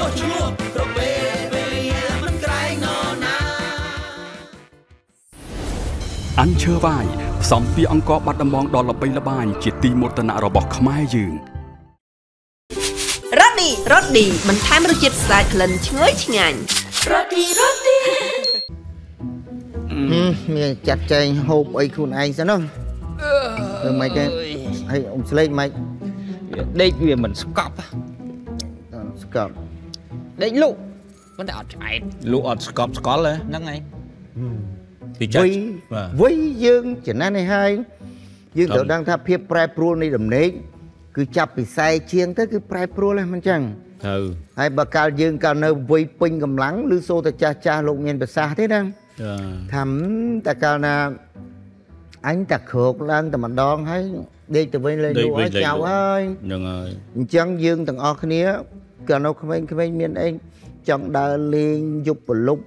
លោះឈ្លោះគ្រប់ពេលពេលយាមិនក្រែងនរណាអញ្ឈើវាយផ្សំពីអង្គបាត់ដំបងដ៏ល្បីល្បាញជាទីមោទនៈរបស់ខ្មែរយើងរ៉ូឌីរ៉ូឌីបន្ថែមរសជាតិស្អាតក្លិនឈ្ងុយឆ្ងាញ់រ៉ូឌីរ៉ូឌីមានចាត់ចែងហូបអីខ្លួនឯងសិននោះធ្វើម៉េចទេហើយអ៊ំស្លេកម៉េចដេកវាមិនស្កប់ស្កប់ ដេកលក់ប៉ុន្តែអត់ឆ្អែតលក់អត់ស្កប់ស្កល់ហ៎ហ្នឹងហើយពីចាវ័ស់យបាទវ័យយើងចំណាស់នេះហើយយើងត្រូវដឹងថាភាពប្រែប្រួលនៃដំណេកគឺចាប់ពីខ្សែជាងទៅគឺប្រែប្រួលហ្នឹងមិនចឹងទៅហើយបើកាលយើងកាលនៅវ័យពេញកម្លាំងឬសូតែចាស់ចាស់លោកមានប្រសាសន៍ទេណាចាថាំតែកាលណាអញតែក្រោកឡើងតែម្ដងហើយដេកទៅវិញលេងលក់ហើយចៅហើយហ្នឹងហើយអញ្ចឹងយើងទាំងអស់គ្នា កាលនៅក្មេងៗមានអីចង់ដើរលេងយប់ប្រលប់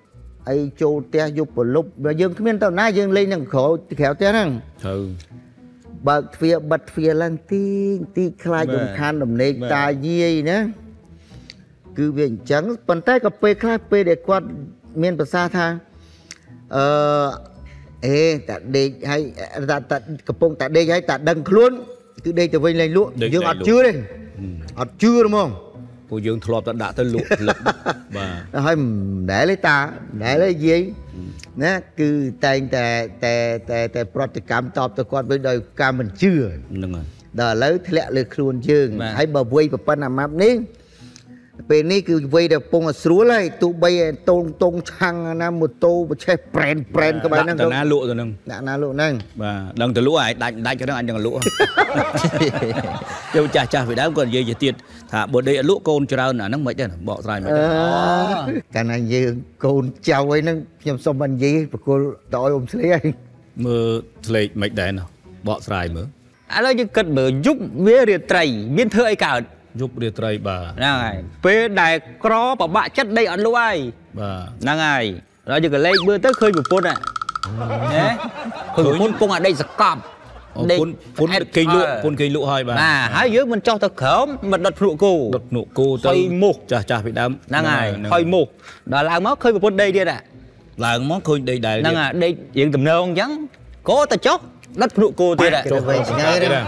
អីចូលផ្ទះយប់ប្រលប់បើយើងគ្មានទៅណាយើងលេងនឹងក្រៅក្រៅផ្ទះហ្នឹងទៅបើកទ្វារបិទទ្វារឡើងទីងទីខ្លាចបាទរំខានដំណេកបាទតាយាយណាគឺវាអញ្ចឹងប៉ុន្តែក៏ពេលខ្លះពេលដែលគាត់មានប្រសាសន៍ថាអឺអេតាដេកហើយតាតាកំពុងតាដេកហើយតាដឹងខ្លួន គឺដេកទៅវិញលេងលក់ដេកយើងលេងអត់លក់ជឿទេអត់ជឿហ្មង ពួកយើងធ្លាប់តែដាក់ទៅលក់ផ្លឹកបាទហើយមិនដែលទេតាមិនដែលទេយាយណាគឺតែងតែតែតែតែប្រតិកម្មតបទៅគាត់វិញដោយការមិនជឿហ្នឹងហើយដល់ឥឡូវធ្លាក់លើខ្លួនយើងបាទហើយបើវ័យប្រប៉ុណ្ណាម៉ាប់នេះ ពេលនេះគឺវ័យដែលពងឲ្យស្រួលហើយទោះបីឯតូនតងឆាំងណាម៉ូតូប្រឆេះប្រែនប្រែនក្បែរហ្នឹងដាក់ទៅណាលក់ទៅហ្នឹងដាក់ណាលោកហ្នឹងបាទដឹងទៅលក់ហើយដាច់ដាច់ទៅហ្នឹងអញនឹងលក់យកចាស់ចាស់ពីដើមគាត់និយាយជាទៀតថាបើដេកឲ្យលក់កូនច្រើនអាហ្នឹងមិនទេបកស្រាយមិនអឺទេកាលណាយើងកូនចៅអីហ្នឹងខ្ញុំសុំមិននិយាយប្រគល់តឲ្យអ៊ំស្លេហើយមើលស្លេកមិនដែរណោះបកស្រាយមើលឥឡូវយើងគិតមើលយប់វារាត្រីមានធ្វើអីកើត យប់រាត្រីបាទហ្នឹងហើយពេលដែលក្រប្របាក់ចិត្តដេកអត់លក់ហើយបាទហ្នឹងហើយដល់យើងក៏លេខមើលទៅឃើញប្រពន្ធហ៎ហ៎ឃើញប្រពន្ធពងអាដេកសកប់អូពុនពុនគេងលក់ពុនគេងលក់ហើយបាទបាទហើយយើងមិនចោះទៅក្រោមមិនដុតភ្នក់គោដុតភ្នក់គោទៅហុយមុខចាស់ចាស់ពីដើមហ្នឹងហើយហើយមុខដល់ឡើងមកឃើញប្រពន្ធដេកទៀតហ៎ឡើងមកឃើញដេកដែរហ្នឹងហើយដេកយើងទំនងអញ្ចឹងគោទៅចុះ ដុតភ្នក់គោទៀតហ៎ចុះវិញឆ្ងាយទេណា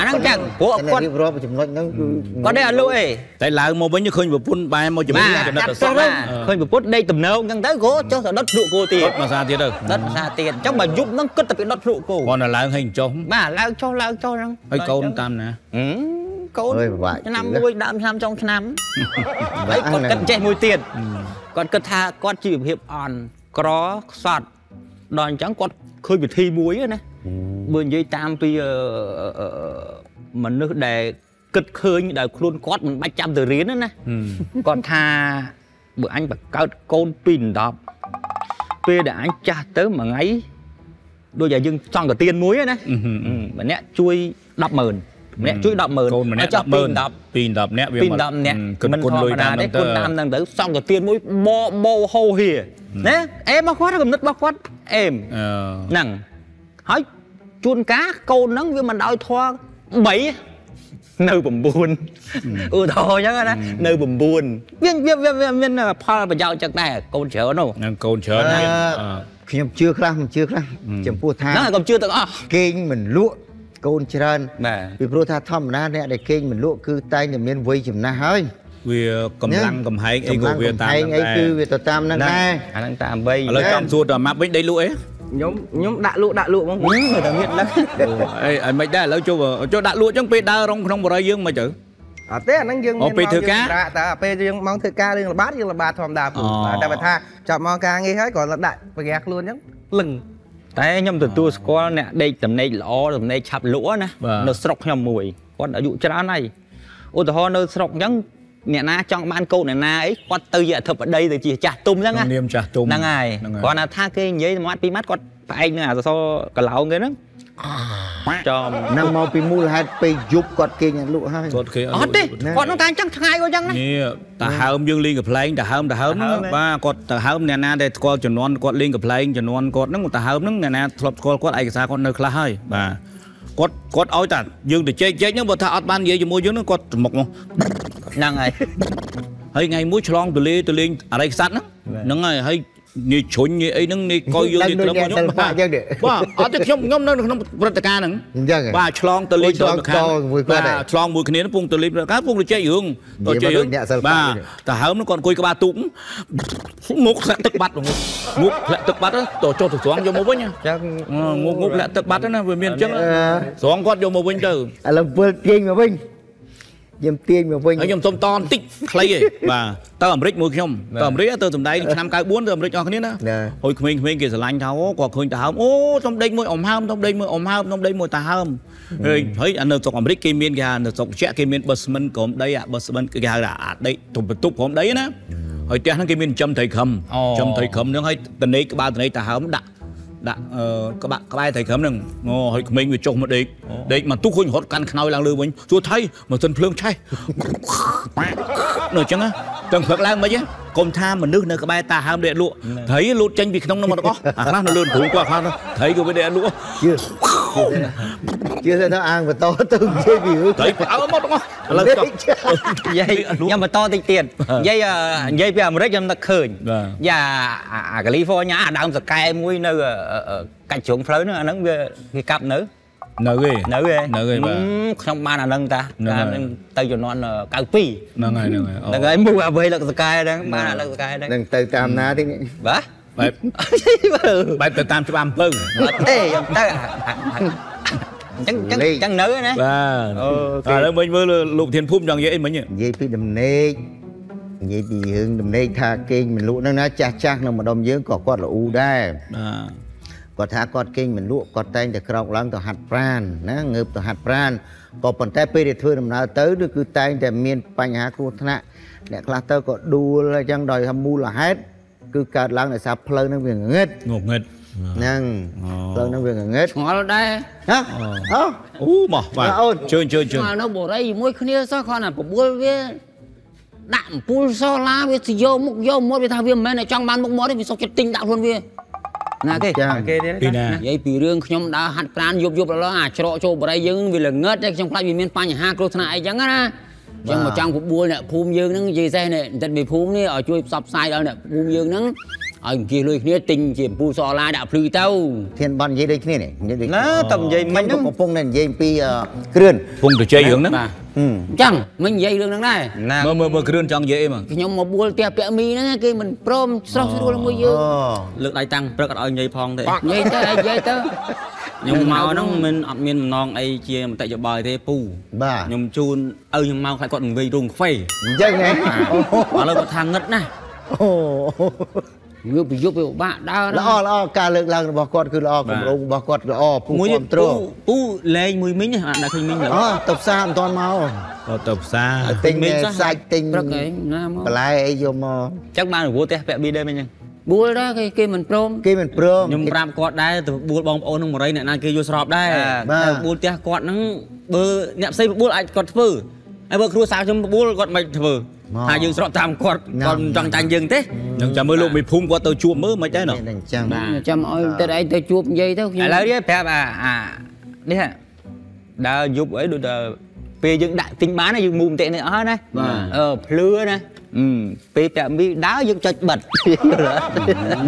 អាហ្នឹងចឹងព្រោះគាត់រៀបរាប់ចំណុចហ្នឹងគឺគាត់ដេកអត់លក់អីតែឡើងមកវិញឃើញប្រពន្ធបែរមកជាមួយបាទចំណិតកាទៅត់សចុះក់ទៅណាឃើញប្រពន្ធដេកទំនងអញ្ចឹងទៅគោចុះទៅដុតភ្នក់គោទៀតគាត់មកសាទៀតទៅដុតភាសាទៀតអញ្ចឹងបើយប់ហ្នឹងគិតតែពីដុតភ្នក់គោគាត់ទៅឡើងហើយចុះបាទឡើងចុះឡើងចុះហ្នឹងហើយកូនតាមណាហឹមកូនអើយពិបាកឆ្នាំជឿមួយដើមឆ្នាំចុងឆ្នាំបាហើយក់គាត់ហ្នឹងគិតចេះមួយទៀតគាត់គិតថាគាត់ជីវភាពអន់ក្រខ្សត់ដល់អញ្ចឹងគាត់ឃើញវិធីមួយណា បើនិយាយតាមពីអឺអឺមនុស្សដែលគិតឃើញដែលខ្លួនគាត់មិនបាច់ចាំទៅរៀនទេណាគាត់ថាបើអញបង្កើតកូនពី10ពេលដែលអញចាស់ទៅមួយថ្ងៃដូចតែយើងចង់ទៅទៀនមួយហ្នឹងណាអឺហឹមហឹមម្នាក់ជួយ100,000ម្នាក់ជួយ100,000កូនម្នាក់ចោះ100000ពី10ពី10នាក់វាពីមក10នាក់គិតគុណលុយតាមទេហ្នឹងទៅគុណតាមហ្នឹងទៅសង់ទៅទៀនមួយបបោហោហៀណាអេមកគាត់កំណត់របស់គាត់អេមអឺហ្នឹងហើយ ជួនកាលកូនហ្នឹងវាមិនដោយធွာ3នៅ9ឧទាហរណ៍អញ្ចឹងណានៅ9វាវាវាវាមានផលប្រយោជន៍ចឹងដែរកូនច្រើននោះហ្នឹងកូនច្រើនទៀតអឺខ្ញុំជឿខ្លះមិនជឿខ្លះចំពោះថាហ្នឹងហើយកុំជឿទាំងអស់គេងមិនលក់កូនច្រើនបាទពីព្រោះថាធម្មតាអ្នកដែលគេងមិនលក់គឺតែងតែមានវ័យចំណាស់ហើយវាកម្លាំងកំហែងអីក៏វាតាមកម្លាំងកំហែងអីគឺវាទៅតាមហ្នឹងដែរអាហ្នឹងតាម3ឥឡូវចង់សួរតើម៉ាប់វិញដេកលក់អី ខ្ញុំខ្ញុំដាក់លក់ដាក់លក់ហ្មងមើលតែមានឡើងអីអីមិនដែរឥឡូវចូលចូលដាក់លក់អញ្ចឹងពេលដើររងក្នុងបរិយយើងមិនទៅអត់ទេអាហ្នឹងយើងអូពេលធ្វើការតែពេលយើងមកធ្វើការរឿងល្បាតយើងល្បាតធម្មតាពូអូតែបើថាចាប់មកការងារហើយក៏ដាក់ប្រកាសខ្លួនអញ្ចឹងលឹងតែខ្ញុំទទួលស្គាល់អ្នកដេកតំណេកល្អតំណេកឆាប់លក់ណាបាទនៅស្រុកខ្ញុំមួយគាត់អាយុច្រើនហើយឧទាហរណ៍នៅស្រុកអញ្ចឹង អ្នកណាចង់បានកូនអ្នកណាអីគាត់ទៅជាអធិបតីទៅជាចាស់ទុំអញ្ចឹងក្នុងណានាមចាស់ទុំហ្នឹងហើយហ្នឹងហើយគាត់ថាថាគេនិយាយមួយម៉ាត់ពីរម៉ាត់គាត់ផ្អែកនឹងអាសសរកឡោងគេហ្នឹងចំហ្នឹងមកពីមូលហេតុពេលយប់គាត់គេងអត់លក់ហើយគាត់គេអត់ទេគាត់នឹងតែអញ្ចឹងថ្ងៃក៏អញ្ចឹងណានេះតាហើមយើងលេងកំ pl ែងតាហើមតាហើមហ្នឹងតាហើមហ៎បាទគាត់តាហើមអ្នកណាដែលស្គាល់ចំនួនគាត់លេងកំ pl ែងចំនួនគាត់ហ្នឹងតាហើមហ្នឹងអ្នកណាធ្លាប់ស្គាល់គាត់ឯកសារគាត់នៅខ្លះហើយបាទគាត់គាត់ឲ្យតាយើងទៅជែកជែកហ្នឹងបើថាអត់បាននិយាយជាមួយយើងហ្នឹងគាត់មុខមក ហ្នឹងហើយហហើយថ្ងៃមួយឆ្លងទលេទលេងអរិយស័ព្ទហ្នឹងហ្នឹងហើយហើយនេះជ្រុញនេះអីហ្នឹងនេះកុយយើងនេះត្រឹមខ្ញុំបាទអញ្ចឹងទេបាទអត់ទេខ្ញុំខ្ញុំនៅក្នុងព្រឹត្តិការណ៍ហ្នឹងអញ្ចឹងហ៎បាទឆ្លងទៅលេងអូឆ្លងទៅខាងតមួយគាត់ហ៎បាទឆ្លងមួយគ្នាពងទៅលេងព្រឹត្តិការណ៍ពងទៅចែករឿងទៅចែករឿងនិយាយមកដូចអ្នកសិល្បៈបាទនេះតែហើមហ្នឹងគាត់អង្គុយក្បាលទូកមុខធ្លាក់ទឹកបាត់ងុកងុកធ្លាក់ទឹកបាត់ទៅចុះទៅស្រង់យកមកវិញចឹងងុកងុកធ្លាក់ទឹកបាត់ទៅណាវាមានអញ្ចឹងស្រង់គាត់យកមកវិញទៅឥឡូវវិលទាញមកវិញ ខ្ញុំទាញមកវិញហើយខ្ញុំសុំតបន្តិចខ្លីឯងបាទទៅអាមេរិកមួយខ្ញុំទៅអាមេរិកទៅសំដែងឆ្នាំ94ទៅអាមេរិកអស់គ្នាណាណាហុយក្មេងៗគេស្រឡាញ់ថាអូគាត់ឃើញតាហើមអូសុំដេកមួយអ៊ំហើមសុំដេកមួយអ៊ំហើមសុំដេកមួយតាហើមហើយហើយអានៅស្រុកអាមេរិកគេមានគេហៅនៅស្រុកជែកគេមាន busman ក្រមដីអា busman គេហៅថាអាដីទុបបន្ទប់ក្រមដីណាហើយផ្ទះហ្នឹងគេមានចិញ្ចឹមត្រីខឹមអូចិញ្ចឹមត្រីខឹមហ្នឹងហើយតនេកក្បាលតនេកតាហើមដាក់ ដាក់អឺក្បាក់ក្បែរត្រីខឹមហ្នឹងអូហើយក្មេងវាចុះមកដេកដេកមកទុះឃើញរត់កាន់ខ្នើយឡើងលើវិញសួរថៃមកសិនភ្លើងឆេះនៅអញ្ចឹងណា ទាំងព្រឹកឡើងមិនហ៎កុំថាមនុស្សនៅក្បែរតាហើមដេកលក់ត្រីលូតចេញពីក្នុងនោះមកទាំងអស់អាខ្លះនៅលើព្រំគាត់ខ្លះនោះត្រីក៏វាដេកលក់ជឿជឿទៅថាអាងបន្តទៅនិយាយពីរឿងត្រីផ្អើមកទាំងអស់ឥឡូវចប់និយាយខ្ញុំបន្តតិចទៀតនិយាយអឺនិយាយពីអាមេរិកខ្ញុំនឹកឃើញបាទយ៉ាអាអាកាលីហ្វ័រញ៉ាអាដើមសកែមួយនៅអឺអឺកាច់ជ្រុងផ្លូវហ្នឹងអាហ្នឹងវាគេកាប់នៅ នៅទេនៅឯនៅឯបាទខ្ញុំបានអាហ្នឹងតាហ្នឹងហើយកាលទៅជំនាន់92ហ្នឹងហើយហ្នឹងហើយអូហ្នឹងហើយមួយអ្វីលឹកសកែហ្នឹងបានអាលឹកសកែហ្នឹងនឹងទៅតាមណាទេនេះបាទបែបបែបទៅតាមច្បាប់អំពើអត់ទេខ្ញុំទៅអាអាអញ្ចឹងអញ្ចឹងអញ្ចឹងនៅណាបាទអូខេឥឡូវមិញមើលលោកធានភូមិចង់និយាយអីមិញហ៎និយាយពីដំណេកនិយាយពីរឿងដំណេកថាគេងមិនលក់ហ្នឹងណាចាស់ចាស់ក្នុងម្ដុំយើងក៏គាត់ល្អូដែរបាទ គាត់ថាគាត់គេងមិនលក់គាត់តែងតែក្រោកឡើងទៅហាត់ប្រាណណាងើបទៅហាត់ប្រាណក៏ប៉ុន្តែពេលដែលធ្វើដំណើរទៅគឺគឺតែងតែមានបញ្ហាគ្រោះថ្នាក់អ្នកខ្លះទៅក៏ដួលអញ្ចឹងដោយថាមូលហេតុគឺកើតឡើងដោយសារផ្លូវហ្នឹងវាងងឹតងងឹតហ្នឹងអូផ្លូវហ្នឹងវាងងឹតឆ្ងល់ដែរណាអូអូមកបាទបាទអូនជើញជើញជើញឆ្ងល់នៅបរិយជាមួយគ្នាសោះគាត់ណាបបួលវាដាក់អំពូលសូឡាវាទៅយកមុខយកមាត់វាថាវាមិនមែនតែចង់បានមុខមាត់ទេវាសុកចិត្តទិញដាក់ខ្លួនវា ណាគេចាគេទៀតពីណានិយាយពីរឿងខ្ញុំដើរហាត់ប្រាណយប់យប់ឡឡអាច្រកចូលបរិយយើងវាល្ងឹតតែខ្ញុំខ្លាចវាមានបញ្ហាគ្រោះថ្នាក់អីចឹងណាចឹងមកចង់បបួលអ្នកភូមិយើងហ្នឹងនិយាយសេះនេះបន្តិចពីភូមិនេះឲ្យជួយផ្សព្វផ្សាយដល់អ្នកភូមិយើងហ្នឹង ឲ្យអង្គាសលុយគ្នាទិញជាអំពូលសូឡាដាក់ភ្លឺទៅធានបាននិយាយដូចគ្នានេះនិយាយដូចណាតែនិយាយមិញហ្នឹងកំពុងតែនិយាយអំពីអឺគ្រឿនពងទៅជ័យរឿងហ្នឹងបាទហឹមអញ្ចឹងមិញនិយាយរឿងហ្នឹងដែរណាមើលមើលមើលគ្រឿនចង់និយាយអីមកខ្ញុំមកបួលផ្ទះពាក់មីហ្នឹងគេមិនព្រមស្រស់ស្រួលជាមួយយើងអូលើកដៃតាំងព្រឹកអត់ឲ្យនិយាយផងទេនិយាយទៅឲ្យនិយាយទៅខ្ញុំមកហ្នឹងមិនអត់មានបំណងអីជាមតិយោបល់ទេពូបាទខ្ញុំជូនឪខ្ញុំមកខ្លាចគាត់នឹងវិញរោងខ្វេអញ្ចឹងហ៎ឥឡូវគាត់ថាងឹតណាស់ អូងើបពីយប់វាពិបាកដើរល្អល្អការលើកឡើងរបស់គាត់គឺល្អគម្រោងរបស់គាត់ល្អពូមួយគ្រប់ត្រពូពូលេងមួយមីងណាអត់ដាក់ឃើញមីងឡើយអូទៅផ្សារមិនទាន់មកគាត់ទៅផ្សារទិញមានសោះសាច់ទិញព្រឹកឯងណាមកបន្លែអីយកមកចឹងបានរវល់ផ្ទះពាក់ប៊ីដែរមិញហ្នឹងបួលដែរគេគេមិនព្រមគេមិនព្រមខ្ញុំប្រាប់គាត់ដែរទៅបួលបងប្អូននឹងមរៃអ្នកណាគេយល់ស្របដែរបាទតែបួលផ្ទះគាត់ហ្នឹងបើអ្នកផ្សេងបួលអាចគាត់ធ្វើហើយបើគ្រួសារខ្ញុំបួលគាត់មិនធ្វើ ថាយើងស្របតាមគាត់គាត់មិនចង់ចាញ់យើងទេនឹងចាំមើលលោកមេភូមិគាត់ទៅជួបមើលមិនដែរណោះតែអញ្ចឹងចាំឲ្យទៅឯងទៅជួបនិយាយទៅខ្ញុំឥឡូវនេះប្រាប់អាអានេះហ่ะដើរយប់អីដូចតែពេលយើងដាក់ទិញបានណាយើងមូមតិនេះអស់ហើយណាអឺភ្លឺណាអឺ ពេលពាក់មីដើរយើងចុចបិទនិ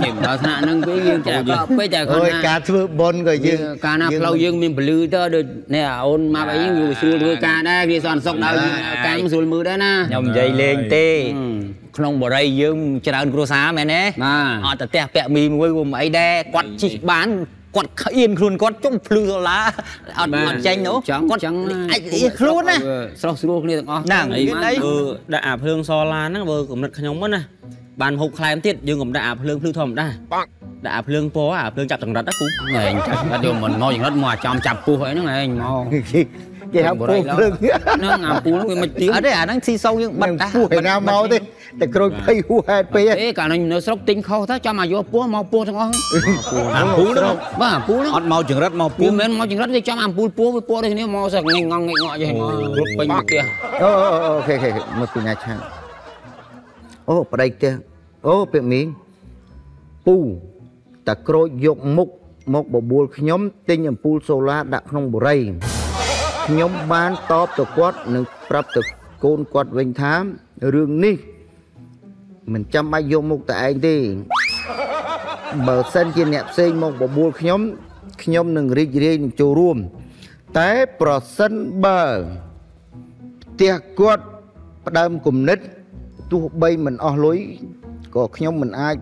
យាយដល់ថ្នាក់ហ្នឹងពេលយើងតែក៏ពេកតែគាត់អូយណាការធ្វើបុណ្យក៏យើងកាលណាផ្លូវយើងមានពលឺទៅដូចនេះអូនមកអីយើងស្រួលធ្វើការដែរវាសន្តិសុខដល់កម្មស្រួលមើលដែរណាខ្ញុំនិយាយលេងទេក្នុងបរិយយើងច្រើនគ្រួសារមែនទេបាទអត់តែផ្ទះពាក់មីមួយវមអីដែរគាត់ជិះបាន គាត់ខៀនខ្លួនគាត់ចុំភ្លឺសូឡាអត់អត់ចេញនោះចង់គាត់ចង់អាចអីខ្លួនណាស្រស់ស្រួលគ្នាទាំងអស់ហ្នឹងអីមានបានអីអឺដាក់អាភ្លើងសូឡាហ្នឹងបើកំណត់ខ្ញុំហ្នឹងណាបានហូបខ្លែមទៀតយើងកុំដាក់អាភ្លើងភ្លឺធម្មតាដាក់អាភ្លើងពណ៌អាភ្លើងចាប់ចង្រិតណាពូឯងចាំបាត់យកមិនមកចង្រិតមកចាំចាប់ពុះអីហ្នឹងឯងមក គេហៅពូភ្លើងហ្នឹងអាពូវាមិនទៀងអត់ទេអាហ្នឹងស៊ីសូវយើងបិទមិនតាពោះឯណាមកទេតែក្រូចភ័យហួហេតុពេកហ៎អេកាលនេះនៅស្រុកទិញខុសទៅចាំមកយកពោះមកពោះទាំងអស់អាពូហ្នឹងបាទអាពូហ្នឹងអត់មកចង្រិតមកពូវាមិនមែនមកចង្រិតទេចាំអាពូលពោះវាពោះដូចគ្នាមកសឹកងងងងងក់ចេះមកគ្រប់ពេញផ្ទះអូអូអូខេខេមកពីណាឆាំអូប្តីផ្ទះអូពាក្យមីងពូតាក្រូចយកមុខមកបបួលខ្ញុំទិញអំពូលសូឡាដាក់ក្នុងបូរី ខ្ញុំបានតបទៅគាត់និងប្រាប់ទៅកូនគាត់វិញថារឿងនេះមិនចាំបាច់យកមុខតែឯងទេបើសិនជាអ្នកផ្សេងមកបបួលខ្ញុំខ្ញុំនឹងរីករាយនឹងចូលរួម តែប្រសិនបើផ្ទះគាត់ផ្ដើមគំនិតទោះបីមិនអស់លុយក៏ខ្ញុំមិនអាច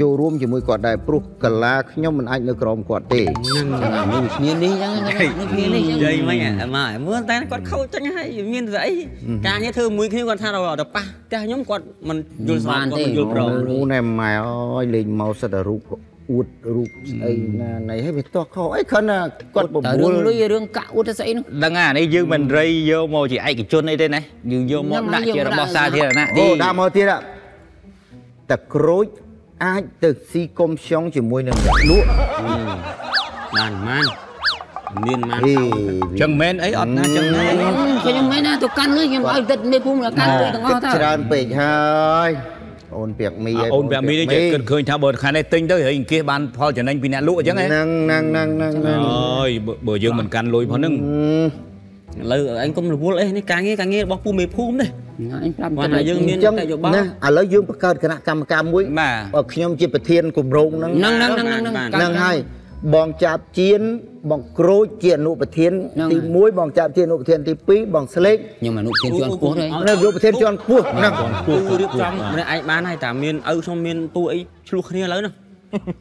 ចូលរួមជាមួយគាត់ដែរព្រោះកលាខ្ញុំមិនអាចនៅក្រោមគាត់ទេហ្នឹងមានគ្នានេះចឹងមានគ្នានេះចឹងនិយាយមិញអាម៉ាមើលតែគាត់ខូចចឹងហើយមានស្អីការងារធ្វើមួយគ្នាគាត់ថាទៅប៉ះផ្ទះខ្ញុំគាត់មិនយល់ស្របគាត់មិនយល់ព្រមអូណែម៉ែអើយលេងមកសិតតែរូបអួតរូបស្អីណាណៃហើយវាទាស់ខុសអីគ្រាន់តែគាត់បតែបួរឿងលលុយរឿងកាក់អួតទៅស្អីនោះដឹងអានេះយើងមិនរៃយកមកជាឯកជនអីទេណាយើងយកមកដាក់ជារបស់សាធារណៈអូដាក់មកទៀតតែក្រូច អាចទៅស៊ីកុំខ្យងជាមួយនឹងអ្នកលក់បានម៉ានមានម៉ានហេចឹងមែនអីអត់ណាចឹងមែនខ្ញុំមិនណាទៅកាន់លុយខ្ញុំឲ្យទឹកមេភូមិកាន់លុយទាំងអស់ទៅច្រើនពេកហើយអូនពាក់មីហើយអូនប្រាំមីនេះគេគិតឃើញថាបើខាងនេះទិញទៅហើយអង្គាសបានផលចំណេញពីអ្នកលក់អញ្ចឹងហ៎ហ្នឹងហ្នឹងហ្នឹងហ្នឹងហ្នឹងអើយបើបើយើងមិនកាន់លុយផងហ្នឹង ឥឡូវអញកុំរវល់អីនេះការងារការងាររបស់ពូមេភូមិនេះអញប្រាប់គាត់ថាយើងមានអញ្ចឹងតែយោបល់ណាឥឡូវយើងបង្កើតគណៈកម្មការមួយបាទបើខ្ញុំជាប្រធានគម្រោងហ្នឹងហ្នឹងហ្នឹងហ្នឹងហ្នឹងហ្នឹងហើយបងចាប់ជៀនបងក្រូចជាអនុប្រធានទី1បងចាប់ជាអនុប្រធានទី2បងស្លេកខ្ញុំអនុធានជាន់ខ្ពស់ទេនៅអនុប្រធានជាន់ខ្ពស់ហ្នឹងពូរៀបចំម្នាក់ឯងបានហើយតែមានឪខ្ញុំមានពូអីឆ្លោះគ្នាឥឡូវហ្នឹង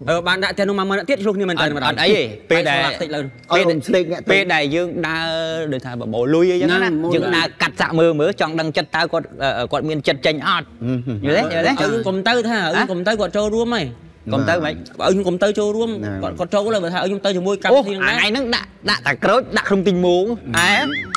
អឺបានដាក់តែនោះមកមើលទៀតឆ្លោះគ្នាមែនតើអត់អត់អីទេពេលដែលតិចលើឲ្យខ្ញុំស្លេកអ្នកទៅពេលដែលយើងដើរដូចថាបបោលុយអីចឹងណាយើងដើរកាត់សាក់មើលមើលចង់ដឹងចិត្តតើគាត់អឺគាត់មានចិត្តចេញអត់យល់ទេយល់ទេឪកុំទៅថាឪកុំទៅគាត់ចូលរួមហើយកុំទៅមិនបើឪខ្ញុំកុំទៅចូលរួមគាត់គាត់ចូលលើបើថាឪខ្ញុំទៅជាមួយកម្មអូវិធីអាហ្នឹងថ្ងៃហ្នឹងដាក់ដាក់តាក្រូចដាក់ក្នុងទីងមងអែ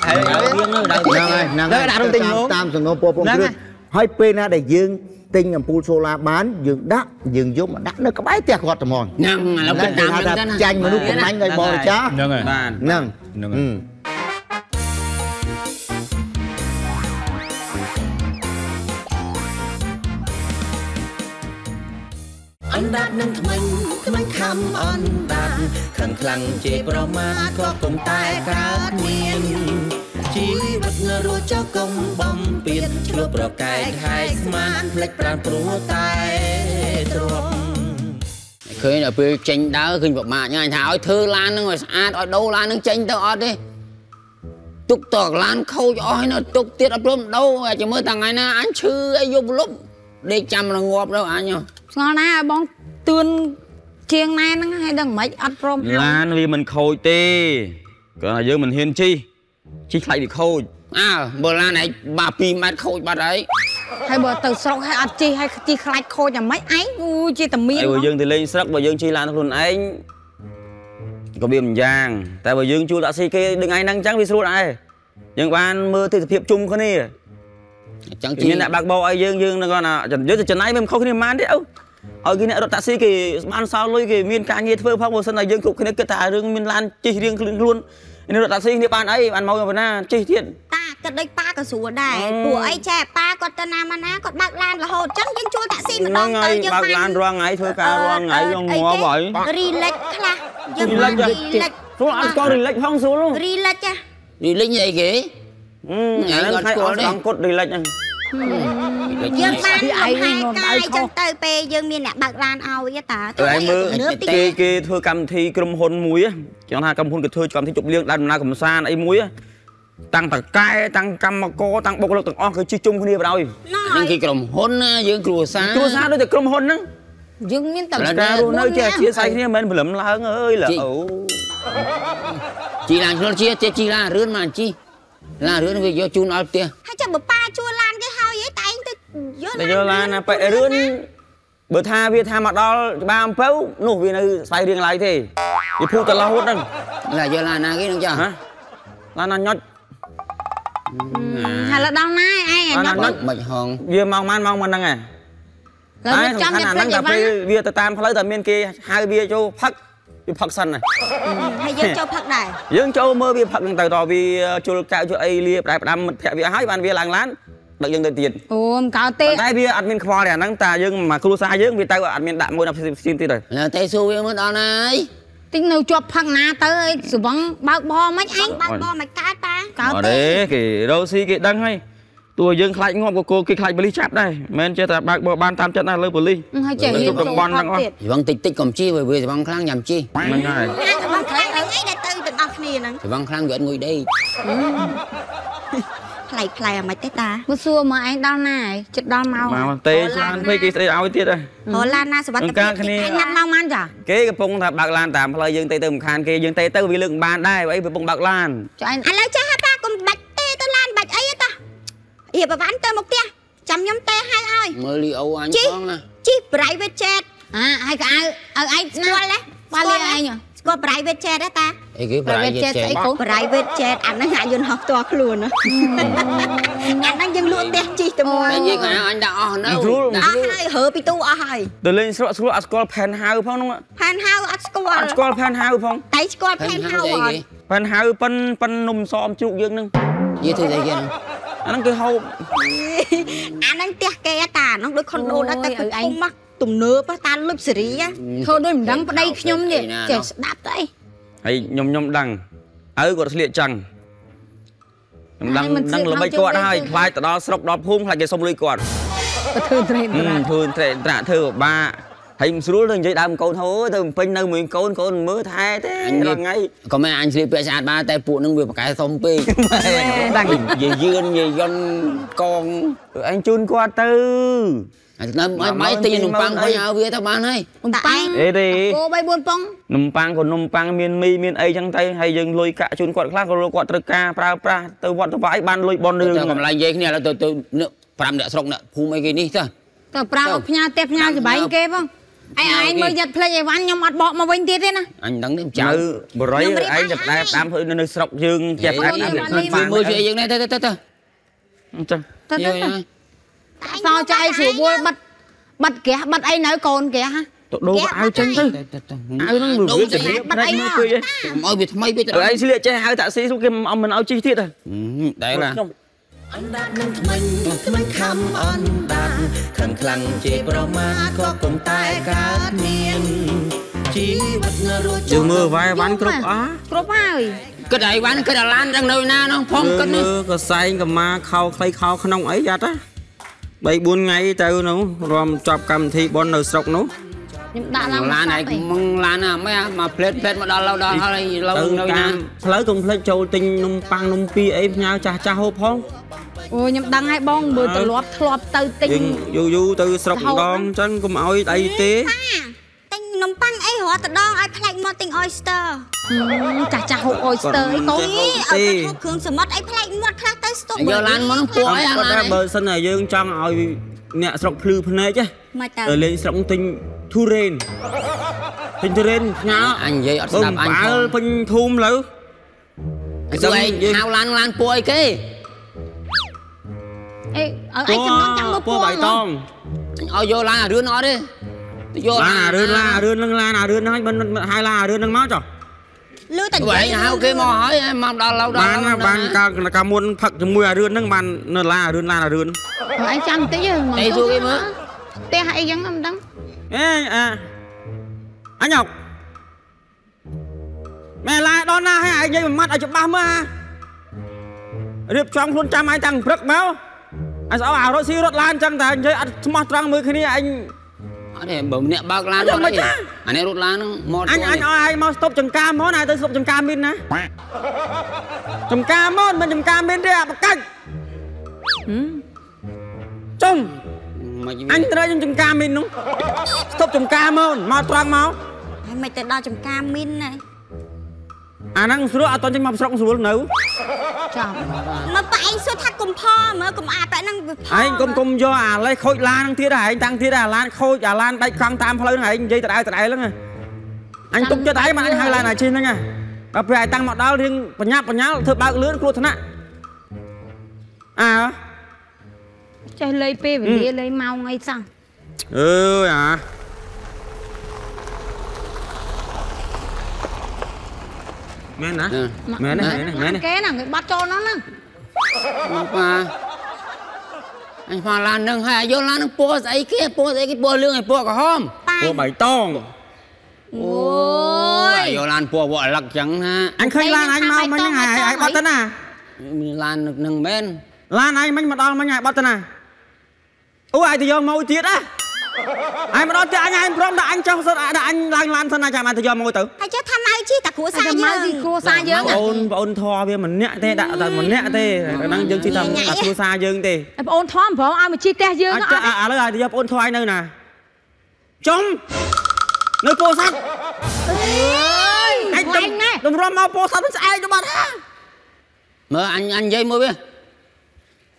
ហើយដែររៀងទៅដែរហ្នឹងហើយហ្នឹងហើយដាក់ក្នុងទិញតាមមកតាមសំណុំពពងហ្នឹងគ្រឿ ហើយហើយពេលណាដែលយើងទិញអំពូលសូឡាបានយើងដាក់យើងយកមកដាក់នៅក្បែរផ្ទះគាត់ត្មងហ្នឹងឥឡូវគិតតាមគេហ្នឹងថាទៅណាចាញ់មនុស្សកំណាញ់ឲ្យបរិច្ចាគហ្នឹងហើយបានហ្នឹងហ្នឹងហឹហើយមអណ្ដាតនឹងថ្មិញថ្មិញខំអណ្ដាតខឹងខ្លាំងជេរប្រមាថក៏គុំតែកើតមាន ជីវិតងរស់ចោះកុំបំពៀនឆ្លុះប្រកែកហើយស្មានផ្លេចប្រានព្រោះតែទ្រពឃើញដល់ពេលចេញដើរឃើញប្រមាថហ្នឹងអញថាឲ្យធ្វើឡានហ្នឹងឲ្យស្អាតឲ្យដូរឡានហ្នឹងចេញទៅអត់ទេទុកតកឡានខូចអស់ហើយនៅទុកទៀតអត់ព្រមដូរអាចមើលតាថ្ងៃណាអញឈឺអីយប់លប់ដេកចាំរងាប់ទៅអញហ៎ស្ងល់ណាស់ឲ្យបងទឿនជាងណែហ្នឹងឲ្យដឹងមិនអត់ព្រមឲ្យឡានវាមិនខូចទេគាត់ថាយើងមិនហ៊ានជិះ ជិះខ្លាចវាខូចអើបើឡានឯងបា2ម៉ែត្រខូចបាត់ហើយហើយបើទៅស្រុកឲ្យអត់ជីឲ្យជីខ្លាច់ខូចអាម៉េចឯងអូជាតែមានហើយបើយើងទៅលេងស្រុកបើយើងជិះឡានខ្លួនឯងក៏វាមិនយ៉ាងតែបើយើងជួលតាក់ស៊ីគេដឹងឯងហ្នឹងអញ្ចឹងវាស្រួលដែរយើងបានមើលទិដ្ឋភាពជុំគ្នាអញ្ចឹងជីមានអ្នកបើកបោឲ្យយើងយើងនឹងគាត់ថាយើងទៅចំណាយមិនខុសគ្នាប៉ុន្មានទេអូឲ្យគេអ្នករត់តាក់ស៊ីគេបានសល់លុយគេមានការងារធ្វើផងបើមិនតែយើងគ្រប់គ្នាគិតថារឿងមានឡានជិះរៀងខ្លួនខ្លួន នេះរត់តាក់ស៊ីគ្នាបានអីបានមកប៉ុណ្ណាជិះទៀតតាគិតដូចប៉ាក៏ស្រួលដែរអឺពួកអីចេះប៉ាគាត់ទៅណាមកណាគាត់បើកឡានរហូតអញ្ចឹងយើងជួលតាក់ស៊ីម្ដហ្នឹងងហើទៅយយើងបើកឡានរាល់ថ្ងៃធ្វើការរាល់ថ្ងៃយើងងាប់ហើយរីលិចខ្លះយើង relax បានហ៎រីលិចស្រួលអត់ស្គាល់រីលិចផងស្រួលហ្នឹងរីលិចចារីលិចអីគេអឺអាហ្នឹងថ្ងៃអត់ស្គាល់គាត់រីលិចហ្នឹង យើងបានពីលំឯងហែនោះកាយឲ្យអខុសញ្ចឹងទៅពេលយើងមានអ្នកបើកឡានឲ្យតាអឺឯងមើលទំនើបតិចគេគេធ្វើកម្មវិធីក្រុមហ៊ុនមួយហ៎ចង់ថាក្រុមហ៊ុនគេធ្វើកម្មវិធីជប់លៀងដើរដំណើរកំសាន្តអីមួយហ៎តាំងតកែតាំងកម្មករតាំងបុគ្គលិកទាំងអស់គឺជិះជុំគ្នាបណ្ដោយហ្នឹងគេក្រុមហ៊ុនណាយើងគ្រួសារគ្រួសារដូចតែក្រុមហ៊ុនហ្នឹងយើងមានតែការរស់នៅចេះអធិស្ឋានគ្នាមិនមែនព្រលឹមឡើងអើយឡើអូជីឡានខ្លួនជាចេះជីឡានរឿនមកជីឡានរឿនវាយកជូនដល់ផ្ទះហើយចាំបើប៉ាជួលឡានគេហើយឯងតែឯងទៅ យកតែយកឡានណាប៉ែរឿនបើថាវាថាមកដល់ច្បារអំពៅនោះវានៅស្វ័យរៀងឡើយទេវាភូតរហូតហ្នឹងឡាយកឡានណាគេនឹងចាហ៎ឡានណាញុចហើយឡដល់ណាឯងអាណាញ៉ាំនុចមិនហងវាម៉ោងម៉ានម៉ោងមិនហ្នឹងឯងឡើយចាំសំខាន់ញ៉ាំអាផ្លេចហ្នឹងអីតែវ៉ាពេលវាទៅតាមផ្លូវតែមានគេហៅវាចូលផឹកវាផឹកសិនណាហើយយើងចូលផឹកដែរយើងចូលមើលវាផឹកហ្នឹងទៅតវាជុលកៅជុលអីលាផ្ដែផ្ដាំមិត្តភក្តិវាហើយបានវាឡើងឡាន ដឹកយើងទៅទៀតអូមិនកើតទេតែវាអត់មានខ្វល់ទេអាហ្នឹងតែយើងមកគ្រួសារយើងវាទៅអត់មានដាក់មួយដល់ផ្សេងផ្សេងទៀតហើយឡើតែសួរវាមើលដល់ណាហើយតិចនៅជាប់ផឹកណាទៅអីស្វឹងបើកបរមិនឯងបើកបោមិនកើតប៉ាកើតអត់ទេទេគេរោស៊ីគេដឹងហើយតួយើងខ្លាចងាប់ក៏គោគេខ្លាចប៉ូលីសចាប់ដែរមិនមែនចេះតែបើកបរបានតាមចិត្តណាលើប៉ូលីសហើយចេះរៀនតំបន់ហ្នឹងអស់ទៀតច្បងតិចតិចកុំជីវាច្បងខ្លាំងញ៉ាំជីហ្នឹងហើយអាកំងខ្លាំងនឹងអីដែលទៅទាំងអស់គ្នាហ្នឹងច្បងខ្លាំងវាអត់ងុយដេក ប្លែកប្លែកអាមិនទេតាមកសួរមកឯងដល់ណាហើយចិត្តដល់ម៉ោងមកទេច្រើនពេកគេស្ដីឲ្យទៀតហ៎រឡានណាសវត្ថិអង្គភាពការគ្នាឯងណាត់ម៉ោងប៉ុន្មានចាគេកំពុងថាបើកឡានតាមផ្លូវយើងទៅទៅមិនខានគេយើងទៅទៅវាលើកមិនបានដែរអីវាកំពុងបើកឡានចុះឯងឥឡូវចាស់ហើយតាកុំបាច់ទេទៅឡានបាច់អីទេតាអៀបវ៉ាន់ទៅមកផ្ទះចាំខ្ញុំទេហៅឲ្យមើលលីអូអញជីផងណាជី private jet អាហើយក៏អើឲ្យឯងស្គាល់ទេប៉ាលីឯងស្គាល់ private jet ទេតាអីគេប្រៃ Private ចេះ jet ស្អីកូន private jet អាហ្នឹងអាចយន្តហោះផ្ទាល់ខ្លួនណាអាហ្នឹងយើងលក់ផ្ទះជីទៅមកតែនិយាយក៏អញដាក់អស់នៅស្រួលអស់ហើយហើពីទូអស់ហើយទៅលេងស្រួលស្រួលអត់ស្គាល់ផែនហៅផងហ្នឹងផានហៅអត់ស្គាល់អត់ស្គាល់ផែនហៅផងតែស្គាល់ផានហៅអត់ផែនហៅប៉ិនប៉ិននំសមជ្រូកយើងហ្នឹងនិយាយធ្វើស្អីគេហ្នឹងអាហ្នឹងគេហូបអាហ្នឹងផ្ទះគេតាអាហ្នឹងដូចខុនដូដែរតែគឺឯងមក ទំនើបតាលុបសេរីហ៎ធ្វើដូចមិនដឹងប្តីខ្ញុំទេចេះស្ដាប់ទៅអីហើយខ្ញុំខ្ញុំដឹងឪគាត់ស្លៀកចឹងខ្ញុំដឹងហើយមិនដឹងស្លៀកល្បិចខោជើងគាត់ហើយទេខ្លាចទៅដល់ស្រុកដល់ភូមិខ្លាចគេសុំលុយគាត់ក៏ធ្វើត្រេនហឹមធ្វើត្រេកត្រាក់ធ្វើពិបាកហើយមិនស្រួលទៅនិយាយដើមកូនហូទៅពេញនៅមួយកូនកូនមើលថែទេរាល់ថ្ងៃក៏មិនអញស្លៀកពាក់ស្អាតបានតែពួកហ្នឹងវាប្រកែសុំពេកដឹងយាយយឿនយាយយន់កងអញជូនគាត់ទៅ អញនៅឲ្យបាយទិញនំប៉័ងវិញឲ្យវាទៅបានហើយនំប៉័ងអេទេគោ3 4ប៉ុងនំប៉័ងក៏នំប៉័ងមានមីមានអីចឹងទៅហើយយើងលុយកាក់ជូនគាត់ខ្លះក៏គាត់ត្រូវការប្រើប្រាស់ទៅវត្តទៅវាយបានលុយបនរឿងទៅកំឡៃនិយាយគ្នាឥឡូវទៅទៅនឹក5អ្នកស្រុកអ្នកភូមិអីគេនេះទៅទៅប្រាំផ្ញើផ្ទះផ្ញើច្បែងគេផងឯងឯងមើលយ៉ាត់ភ្លេចអីវ៉ាន់ខ្ញុំអត់បកមកវិញទៀតទេណាអញដឹងទេនៅចៅបរិយឯងចាប់ដើមតាមធ្វើនៅស្រុកយើងចាប់ដើមតាមនេះធ្វើនេះបានមើលជួយយើងនេះទៅទៅទៅទៅអញ្ចឹងទៅទៅយើទៅ សោចៃស្រួលវល់បិទបិទក្រាស់បិទអីនៅកូនក្រាស់ហ่ะទៅដូរអាវចឹងទៅអាវហ្នឹងវាវាទៅរៀបផ្នែកមើលពេកឯងកុំឲ្យវាថ្មីពេកទៅទៅឯងស្លៀកចេះហៅតាក់ស៊ីស្រួលគេអមមិនឲ្យជិះទៀតហ៎ដែរណាខ្ញុំអណ្ដាតនឹងថ្មិញថ្មិញខំអណ្ដាតខំខ្លាំងជេរប្រមាថក៏គំតែកើតមានជីវិតនរោចយើងមើលវាយវ៉ាន់គ្រប់អស់គ្រប់ហើយគិតឲ្យវ៉ាន់គិតឲ្យឡានដឹងនៅណានោះផងគិតនេះមើលក៏សែងក៏មកខោខ្លីខោក្នុងអីយ៉ាត់ណា 3 4ថ្ងៃទៅនោះរំចប់កម្មវិធីបននៅស្រុកនោះខ្ញុំដាក់ឡើងឡានឯងมึงឡានណាមិនមកផ្លេតផ្លេតមកដល់ឡូវដល់ហើយឡូវទៅនៅតាណាមផ្លូវកុំភ្លេចចូលទិញនំប៉័ងនំពីអីផ្ញើចាស់ចាស់ហូបផងអូខ្ញុំដឹងហើយបងមើលទលាប់ធ្លាប់ទៅទិញយើងយូរយូរទៅស្រុកម្ដងអញ្ចឹងកុំឲ្យអីទេទិញ នំប៉័ងអីរត់ទៅដងឲ្យផ្លែកមកទិញ oyster ចាស់ចាស់ហូប oyster អីកូនអីឲ្យគាត់ហូបគ្រឿងសមុទ្រអីផ្លែកមាត់ខ្លះទៅស្ទុកយកឡានមកនោះពួកអីអាគាត់ឡាថានបើសិនតែយើងចង់ឲ្យអ្នកស្រុកភ្លឺភ្នែកមកទៅទៅលេងស្រុកទិញធូរ៉េនទិញធូរ៉េនផ្ញើអញនិយាយអត់ស្ដាប់អញបើផងពេញភូមិលើគេសួរឯងហៅឡានឡានពួកអីគេអេឲ្យឯងចំណងចាំមើលពពណ៌ណ៌បៃតងឲ្យយកឡានអារឿនអត់ទេ ទៅយកឡានអារឿនឡានអារឿននឹងឡានអារឿនហ្នឹងមិនមិនហៅឡានអារឿនហ្នឹងមកចុះលឺតែទៅឯងហៅគេមកហើយមកដល់ឡូវដល់បានណាបានកាលកាលមុនផឹកជាមួយអារឿនហ្នឹងបាននៅឡានអារឿនឡានអារឿនឯងចាំបន្តិចហ្នឹងតែសួរគេមើលផ្ទះអីចឹងមិនដឹងអេអាអញអុកម៉ែឡាដល់ណាហើយឯងនិយាយមួយម៉ាត់ឲ្យច្បាស់មើលអារៀបចំខ្លួនចាំឯងតាំងព្រឹកមកអញស្អប់អារត់ស៊ីរត់ឡានចឹងតែនិយាយអត់ស្មោះត្រង់មើលគ្នាឯង អត់ទេបើម្នាក់បើកឡានអត់ទេអានេះរត់ឡានហ្នឹងមកអញអញឲ្យឯងមកស្តុបចង្ការមកណាទៅស្តុបចង្ការមានណាចង្ការមកមិនចង្ការមានទេអាបកាច់ចុំមកអញត្រូវចង្ការមាននោះស្តុបចង្ការមកមកត្រង់មកហើយមិនទៅដល់ចំការមីនណាអាហ្នឹងស្រួលអត់តចេញមកស្រុកស្រួលនៅ ចាំមកប៉ឯងសួរថាកុំផមើលកុំអាប៉ហ្នឹងវាផឯងកុំកុំយកអាលេខខូចឡានហ្នឹងទៀតឯងតាំងទៀតអាឡានខូចអាឡានបែកខំតាមផ្លូវហ្នឹងឯងនិយាយតដៅតដៅហ្នឹងអញទុកចិត្តឯងមិនអញហៅឡានអាជិះហ្នឹងដល់ពេលឯងតាំងមកដល់រៀងបញ្ញាប់បញ្ញាល់ធ្វើបើកលឿនគ្រោះថ្នាក់អើចេះលេងពេលវេលាលេងម៉ោងអីសោះអើយអា មែនណាមែនណាមែនណាគេណាគេបាត់ចូលហ្នឹងណាមកប៉ាអញផាឡានហ្នឹងហើយយកឡានហ្នឹងពណ៌ស្អីគេពណ៌ស្អីគេពណ៌លឿងឯពណ៌ក្រហមពណ៌បៃតងអូយយកឡានពណ៌វក់អាឡឹកចឹងណាអញឃើញឡានអញមកមិញហ្នឹងហើយឯងបាត់ទៅណាមានឡាននឹងមែនឡានឯងមិញមកដល់មិញហើយបត់ទៅណាអូឯងទៅយកមកទៀតណា ឯងមកដល់ទៀតអញឯងព្រមដាក់អញចុះសិនដាក់អញឡើងឡានសិនណាចាំអញទៅយកមកទៅហើយចេះថាម៉ៅជីតាគ្រួសារយើងគ្រួសារយើងបងអូនបងអូនធွာវាម្នាក់ទេដាក់តែម្នាក់ទេហ្នឹងយើងជិះតាមអាគ្រួសារយើងទេបងអូនធំប្រងឲ្យមកជីផ្ទះយើងអអត់ត់ឥឡូវឲ្យទៅយកបងអូនធွာឯនៅណាចំនៅពោធិ៍សាត់អើយឯងខ្លាំងណាស់តម្រាំមកពោធិ៍សាត់នឹងស្អែកទៅបាត់ហើយមើលអញអញនិយាយមួយវា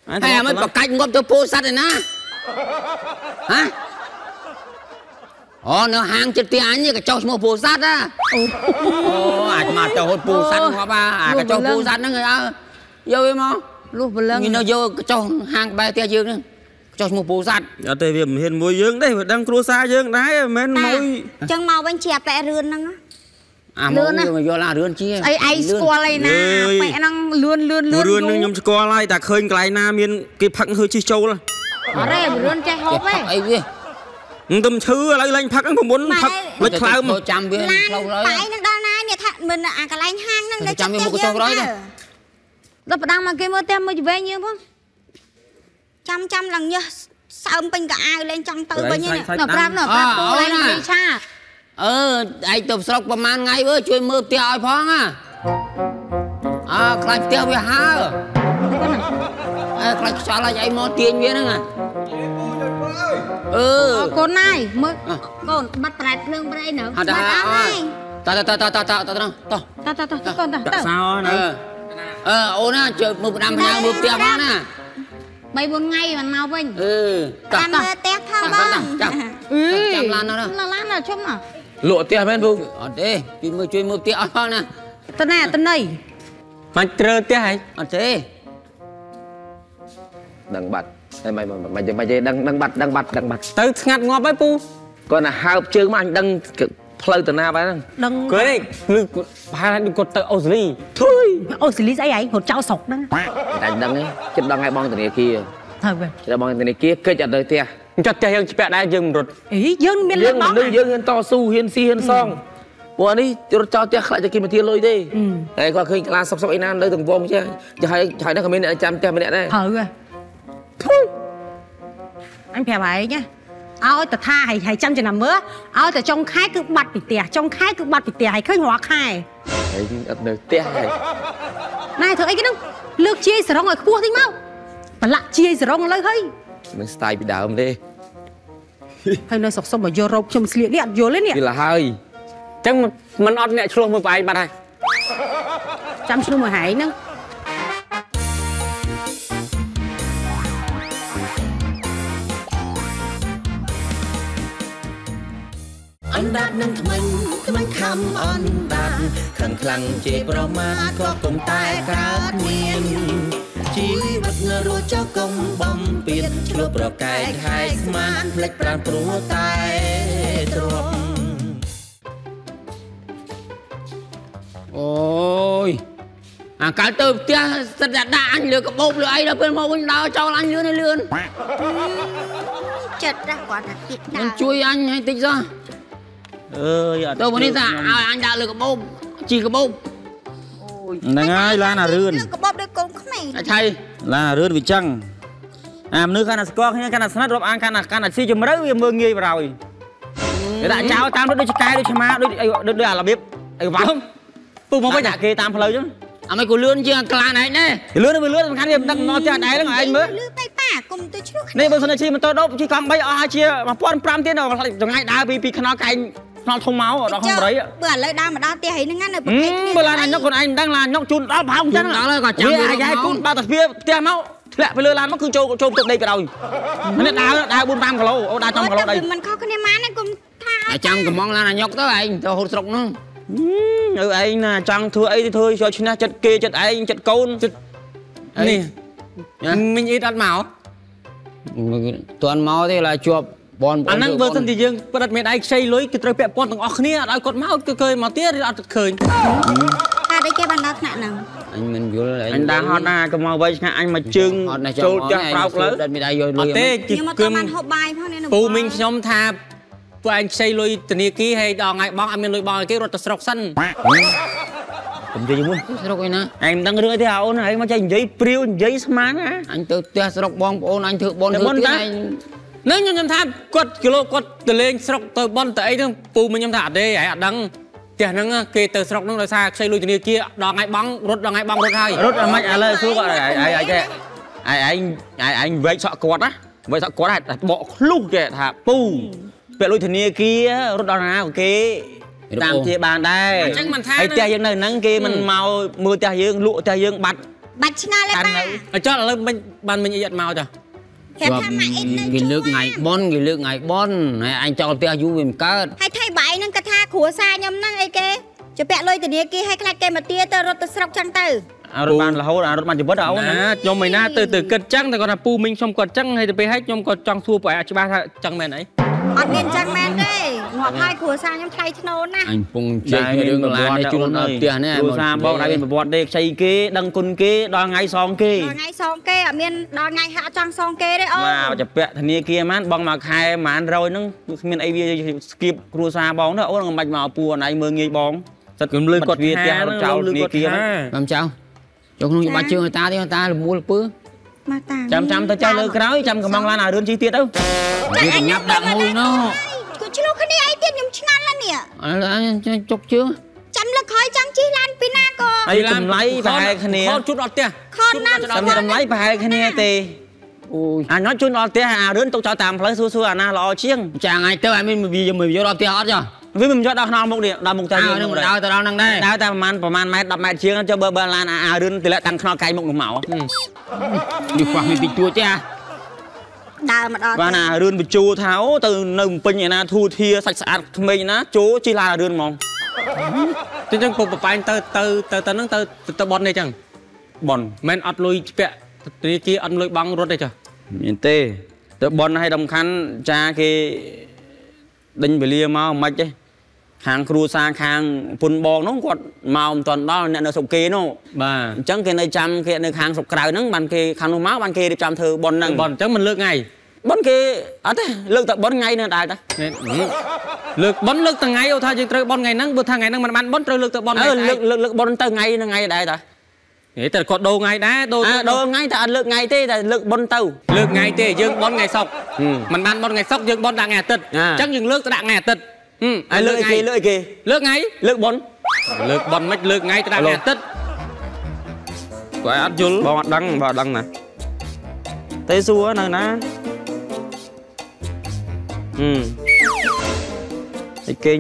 ហើយអាមិនបកាច់ងប់ទៅពោធិ៍សាត់ឯណាហ៎ អូនៅហាងចិត្តទីអញនេះក៏ចុះឈ្មោះពោធិ៍សាត់ណាអូអាចមកទៅហត់ពោធិ៍សាត់ងាប់អាអាក៏ចុះពោធិ៍សាត់ហ្នឹងឲ្យយកវាមកលុះបលឹងនេះនៅយកក៏ចុះហាងក្បែរផ្ទះយើងហ្នឹងចុះឈ្មោះពោធិ៍សាត់អត់ទេវាមិនហ៊ានមួយយើងទេវាដឹងគ្រួសារយើងដែរមិនមែនមួយចឹងមកវិញជាអាប៉ែរឿនហ្នឹងណាអាមកយើងយកឡារឿនជាអីឯងស្គាល់អីណាប៉ែហ្នឹងលឿនលឿនលឿនរឿននឹងខ្ញុំស្គាល់ហើយតែឃើញកន្លែងណាមានគេផឹកហឺជិះចូលអត់ទេលឿនចេះហូបទេអីវា ខ្ញុំទៅឈឺឥឡូវឡើងផឹកហ្នឹង9ផឹកលិចខ្លោមចាំវាឡានផ្លូវឡើយប៉ែនឹងដល់ណានេះថាមិនអាកន្លែងហាងហ្នឹងនៅចាំវាមុខកញ្ចក់ក្រោយទេដល់ប្រដាំងមកគេមើលផ្ទះមើលឆ្វេងយើងផងចាំចាំឡើងញើសសើមពេញកៅអៅលេងចង់ទៅវិញហ្នឹងដល់ប្រាប់ដល់ប្រាប់ពូឡើងពីឆាអឺឯងទៅស្រុកប្រហែលថ្ងៃវើជួយមើលផ្ទះឲ្យផងណាអើខ្លាចផ្ទះវាហើអើខ្លាចខ្យល់ឲ្យឯងមកទាញវាហ្នឹងណា អឺអរគុណណាយមើលកូនបាត់ប្រែតភ្លើងប្រៃនៅអត់ដែរតតតតតតតតតតតតតកូនតដាក់ទៅសោអឺណាអឺអូនណាជួយមើលផ្ដាំផ្ញើមើលផ្ទះផងណា3 4ថ្ងៃមិនមកវិញអឺតតាមមើលផ្ទះផងបងចាំអឺចាំឡានណាឡានឡានណាជុំណាលក់ផ្ទះមែនពូអត់ទេជួយមើលជួយមើលផ្ទះឲ្យផងណាតណាតណៃមិនត្រើផ្ទះហីអត់ទេដឹងបាត់ ហើយមិនមិនមិនមិនដឹងដឹងបាត់ដឹងបាត់ដឹងបាត់ទៅស្ងាត់ងាប់ហើយពូគាត់ណាហើបជើងមកអញដឹងផ្លូវទៅណាបែបហ្នឹងដឹងគាត់នេះគឺប្រហែលគាត់ទៅអូស្ត្រាលីធុយអូស្ត្រាលីស្អីឯងរត់ចោលស្រុកហ្នឹងតែអញដឹងទេចិត្តដឹងឲ្យបងធនាគារទៅវិញចិត្តបងធនាគារកិច្ចអត់ទៅផ្ទះចុះផ្ទះយើងស្ពាក់ដែរយើងមិនរត់អីយើងមានលយើុងយបមនុោះស្សយើងហ៊ានតស៊ូហ៊ានស៊ីហ៊ានសងពួកនេះរត់ចោលផ្ទះខ្លាចតែគេមកទាលុយទេតែគាត់ឃើញក្លាសុកសុកអីណានៅទាំងវងចេះចាហើយហើយដល់ក៏មានអ្នកចាំផ្ទះម្នាក់ដែរហើ ធុយអញប្រាប់ឯងណាឲ្យតថាឲ្យឲ្យចាំចំណាំមើលឲ្យតែចុងខែគឺបាត់ពីផ្ទះចុងខែគឺបាត់ពីផ្ទះឲ្យឃើញរាល់ខែហើយអត់នៅផ្ទះហើយណែធ្វើអីគេហ្នឹងលើកជាយសរងឲ្យខ្ពស់តិចមកប្រឡាក់ជាយសរងឥឡូវហើយនឹងស្ទាយពីដើមទេហើយនៅសុកសុំមកយករោបខ្ញុំស្លៀកនេះអត់យល់ទេនេះពីលហើយអញ្ចឹងមិនអត់អ្នកឆ្លោះមើលប្អែកបាត់ហើយចាំឆ្លុះមួយហែងហ្នឹង នឹងថ្មិញថ្មិញខំអណ្ដាតខឹងខ្លាំងជេរប្រមាថក៏គុំតែកើតមានជីវិតងរស់ចោះគុំបំពៀនឆ្លុះប្រកែកហើយស្មានផ្លេចប្រានព្រោះតែទ្រពអូយអាកាលទៅផ្ទះសិតតែដាក់អញលើកបោកលើអីដល់ពេលមកវិញដើរចោលអញលឿនហើយលឿនចិត្តណាគាត់ថាគិតដើមិនជួយអញឲ្យតិចសោះ អើយអត់ទៅមកនេះថាឲ្យអញដាក់លើកបោកជីកបោកហ្នឹងហើយឡានអារឿនលើកបបដោយកូនក្មេងអាឆៃឡានអារឿនវាចឹងអាមនុស្សកាន់តែស្គាល់គ្នាកាន់តែស្និទ្ធរាប់អានកាន់តែកាន់តែស៊ីជម្រៅវាមើងងាយបរោយគេដាក់ចោលតាមដូចឆ្កែដូចឆ្មាដូចអីដូចដូចអារបៀបអីវ៉ាំពុះមកវិញដាក់គេតាមផ្លូវចឹងអាមិនក៏លឿនជាងអាក្លានឯងណាលឿនវាលឿនសំខាន់វាមិនដឹងមកផ្ទះដែរហ្នឹងឯងមើលលឺបៃប៉ាគុំទៅឆ្លោះនេះបើសិនជាជិះម៉ូតូដប់ជិះកង់3អស់ហើយជា1500ទៀតដល់ចង្អាយដើរពីពីខ្នល់កែង ខ្នល់ធំមកដល់ក្នុងបរិយបើឥឡូវដើរមកដល់ផ្ទះហ្នឹងណានៅប្រហឹភេទគ្នាមបើឡានអញញុកខ្លួនឯងមិនដឹងឡានញុកជូនដល់ប្រហោងចឹងដល់ហើយក៏ចាំវាអាយគូនបើតាស្ពាផ្ទះមកធ្លាក់ទៅលើឡានមកគឺចូលចូលទឹកដេកទៅដោយនេះដើរដើរ4 5គីឡូអូដើរចំគីឡូដីមិនខុសគ្នាម៉ានណាគុំថាអាចាំកំងឡានអាញុកទៅឯងទៅហូតស្រុកហ្នឹងអឺឯងណាចង់ធ្វើអីទៅធ្វើយកឈ្នះចិត្តគេចិត្តឯងចិត្តកូនចិត្តនេះមិញអ៊ីតអត់មកទាន់មកទេឡើយជាប់ បងប្អូនអាហ្នឹងបើសិនជាយើងប្រិតមានឯងខ្ចីលុយគឺត្រូវពាក់ព័ន្ធទាំងអស់គ្នាអត់ឲ្យគាត់មកគឺឃើញមកទៀតឬអត់ឃើញថាដូចគេបានដល់ថ្នាក់ហ្នឹងអញមិនយល់អញដើរហត់ណាកុំមកវៃឆ្ងាយអញមកជើងអត់ណាចូលផ្ទះប្រោកលើដិតមានដៃយកលុអយត់ទេជាខ្ញុំមកគឹតាមមបានហូបបាយផងនេះពូមីងខ្ញុំថាពួកឯងខ្ចីលុយធនាគារហើយដល់ថ្ងៃបងអត់មានលុយបងឲ្យគេរត់ទៅស្រុកសិនពកុំនិយាយជាមួយស្រុកឯណាឯងមិនដឹងរឿងអីទេអូនឯងមកចេះនិយាយព្រាវនិយាយស្មានណាអញទៅផ្ទះស្រុកបងប្អូនអញធ្វើបន់តែធ្វើបុណ្យទៀតតាឯង នឹងខ្ញុំខ្ញុំថាគាត់គីឡូគាត់ទៅលេងស្រុកទៅបន់ទៅអីហ្នឹងពូមិញខ្ញុំថាអត់ទេហើយអត់ដឹងផ្ទះហ្នឹងគេទៅស្រុកហ្នឹងដោយសារខ្ចីលុយធនាគារដល់ថ្ងៃបង់រត់ដល់ថ្ងៃបង់រត់ហើយរត់អាម៉េចឥឡូវសួរគាត់ឯងឯងឯងចេះឯងឯងឯងវែកសក់គាត់ណាវែកសក់គាត់ហ่ะបកឃ្លុះចេះថាពូពាក់លុយធនាគាររត់ដល់ណាក៏គេតាមជាបានដែរអញ្ចឹងមិនថាហើយផ្ទះយើងនៅហ្នឹងគេមិនមកមើលផ្ទះយើងលក់ផ្ទះយើងបាត់បាច់ឆ្ងល់ទេកាន់ប៉ានៅអញ្ចឹងឥឡូវមិញបានមិញអីអត់មកចា ប្រាប់ថាម៉ាក់អ៊ីននៅគេលើកថ្ងៃបន់គេលើកថ្ងៃបន់ហើយអញចោលផ្ទះយូរវាមិនកើតហើយថៃបាយហ្នឹងគាត់ថាគ្រួសារខ្ញុំហ្នឹងអីគេជពាក់លុយធនាគារឲ្យខ្លាចគេមកទាទៅរត់ទៅស្រុកចឹងទៅអារត់បានរហូតអារត់បានជីវិតអូនណាខ្ញុំមិនណាទៅទៅគិតចឹងតែគាត់ថាពូមិញខ្ញុំគាត់ចឹងហើយទៅពេលហើយខ្ញុំក៏ចង់សួរប្រហែលច្បាស់ថាចឹងមែនអីអត់មានចឹងមែនទេ ងាប់ហើយគ្រួសារខ្ញុំថ្លៃធ្នូណាអញពងជែកគ្នារឿងកន្លានេះជួលដល់ផ្ទះនេះគ្រួសារបងដែលមានប្រវត្តិទេខ្ចីគេដឹងគុណគេដល់ថ្ងៃសងគេដល់ថ្ងៃសងគេអត់មានដល់ថ្ងៃហាក់ចង់សងគេទេអូមកចាពាក់ធនាគារហ្មងបងមកខែប្រហែល100ហ្នឹងគ្មានអីវាស្គៀបគ្រួសារបងទេអូនមិនបាច់មកពូអនឯងមើងងាយបងសិតខ្ញុំលឺគាត់វាផ្ទះថារត់ចោលធនាគារហ្នឹងតាមចៅចុះក្នុងច្បាប់ជើងឲ្យតាទេតាលមូលពើមកតាចាំចាំទៅចៅលើក្រោយចាំកំងឡានឲ្យរឿនជីទៀតទៅវាទៅញ៉ាប់ដាក់មួយណោះគាត់ឆ្លោះគ្នាអី ទៀតខ្ញុំឆ្ងល់ណាស់នេះឥឡូវអញចុកជើងចាំលើកក្រោយចង់ជិះឡានពីណាក៏ហើយតម្លៃប្រហែលគ្នាខោជូតអត់ផ្ទះខនណាស់តាមតម្លៃប្រហែលគ្នាទេអូយអាញ៉ាំជូនដល់ផ្ទះអារឿនទុកចោលតាមផ្លូវសួរសួរអាណាល្អជាងចាថ្ងៃទៅអញមានវាមកយកដល់ផ្ទះអត់ចាវាមិនយកដល់ខ្នល់មុខនេះដល់មុខតែអើយើងនឹងដើរទៅដល់ហ្នឹងដែរដើរតែប្រហែលប្រហែលម៉ែត្រ10ម៉ែត្រជាងចុះបើបើឡានអាអារឿនទម្លាក់តាំងខ្នល់កាយមុខនោះមកនេះខ្វះមានតិចតួចទេអា ដើរមកដល់បានអារឿនបញ្ជូថាអូទៅនៅភ្នំពេញឯណាធូធាសាច់ស្អាតក្មេងណាចូលជិះឡានអារឿនហ្មងអញ្ចឹងពុកបបែងទៅទៅទៅទៅហ្នឹងទៅទៅបន់នេះអញ្ចឹងបនមិនអត់លុយពាក់ធនាគារអត់លុយបង់រត់ទេចាមានទេទៅបនឲ្យដំខាន់ចាគេដេញវេលាមកមិនទេ ខាងគ្រួសារខាងពុនបងនោះគាត់មកមិនទាន់ដល់អ្នកនៅស្រុកគេនោះបាទអញ្ចឹងគេនៅចាំគេនៅខាងស្រុកក្រៅហ្នឹងបានគេខាងនោះមកបានគេរៀបចំធ្វើបនហ្នឹងបន់អញ្ចឹងមិនលើកថ្ងៃបនគេអត់ទេលើកតែបនថ្ងៃនឹងដែរតានេះលើកបន់លើកថ្ងៃអូថាយើងត្រូវបន់ថ្ងៃហ្នឹងបើថាថ្ងៃហ្នឹងមិនបានបន់ត្រូវលើកទៅបន់អើថ្ងៃស្អែលើកកលើកលើកបនទៅថ្ងៃនឹងថ្ងៃដែរតានេះតែគាត់ដូរថ្ងៃដែរដូរអើដល់ថ្ងៃតែអត់លើកថ្ងៃទេតែលើកបនទៅលើកថ្ងៃទេយើងបន់ថ្ងៃសុកហឹមមិនបានបន់ថ្ងៃសុកយើងបន់ដាក់ថ្ងៃអាទិត្យអាអញ្ចឹងយើងលើកទៅដាក់ថ្ងៃអាទិត្យ ហឹមហើយលើកអីគេលើកអីគេលើកថ្ងៃលើកបនលើកបន់មិនលើកថ្ងៃទៅដាក់ថ្ងៃអាទិត្យគាត់អត់យល់បងអត់ដឹងបងអត់ដឹងណាតែសួរនៅណាហឹមអីគេង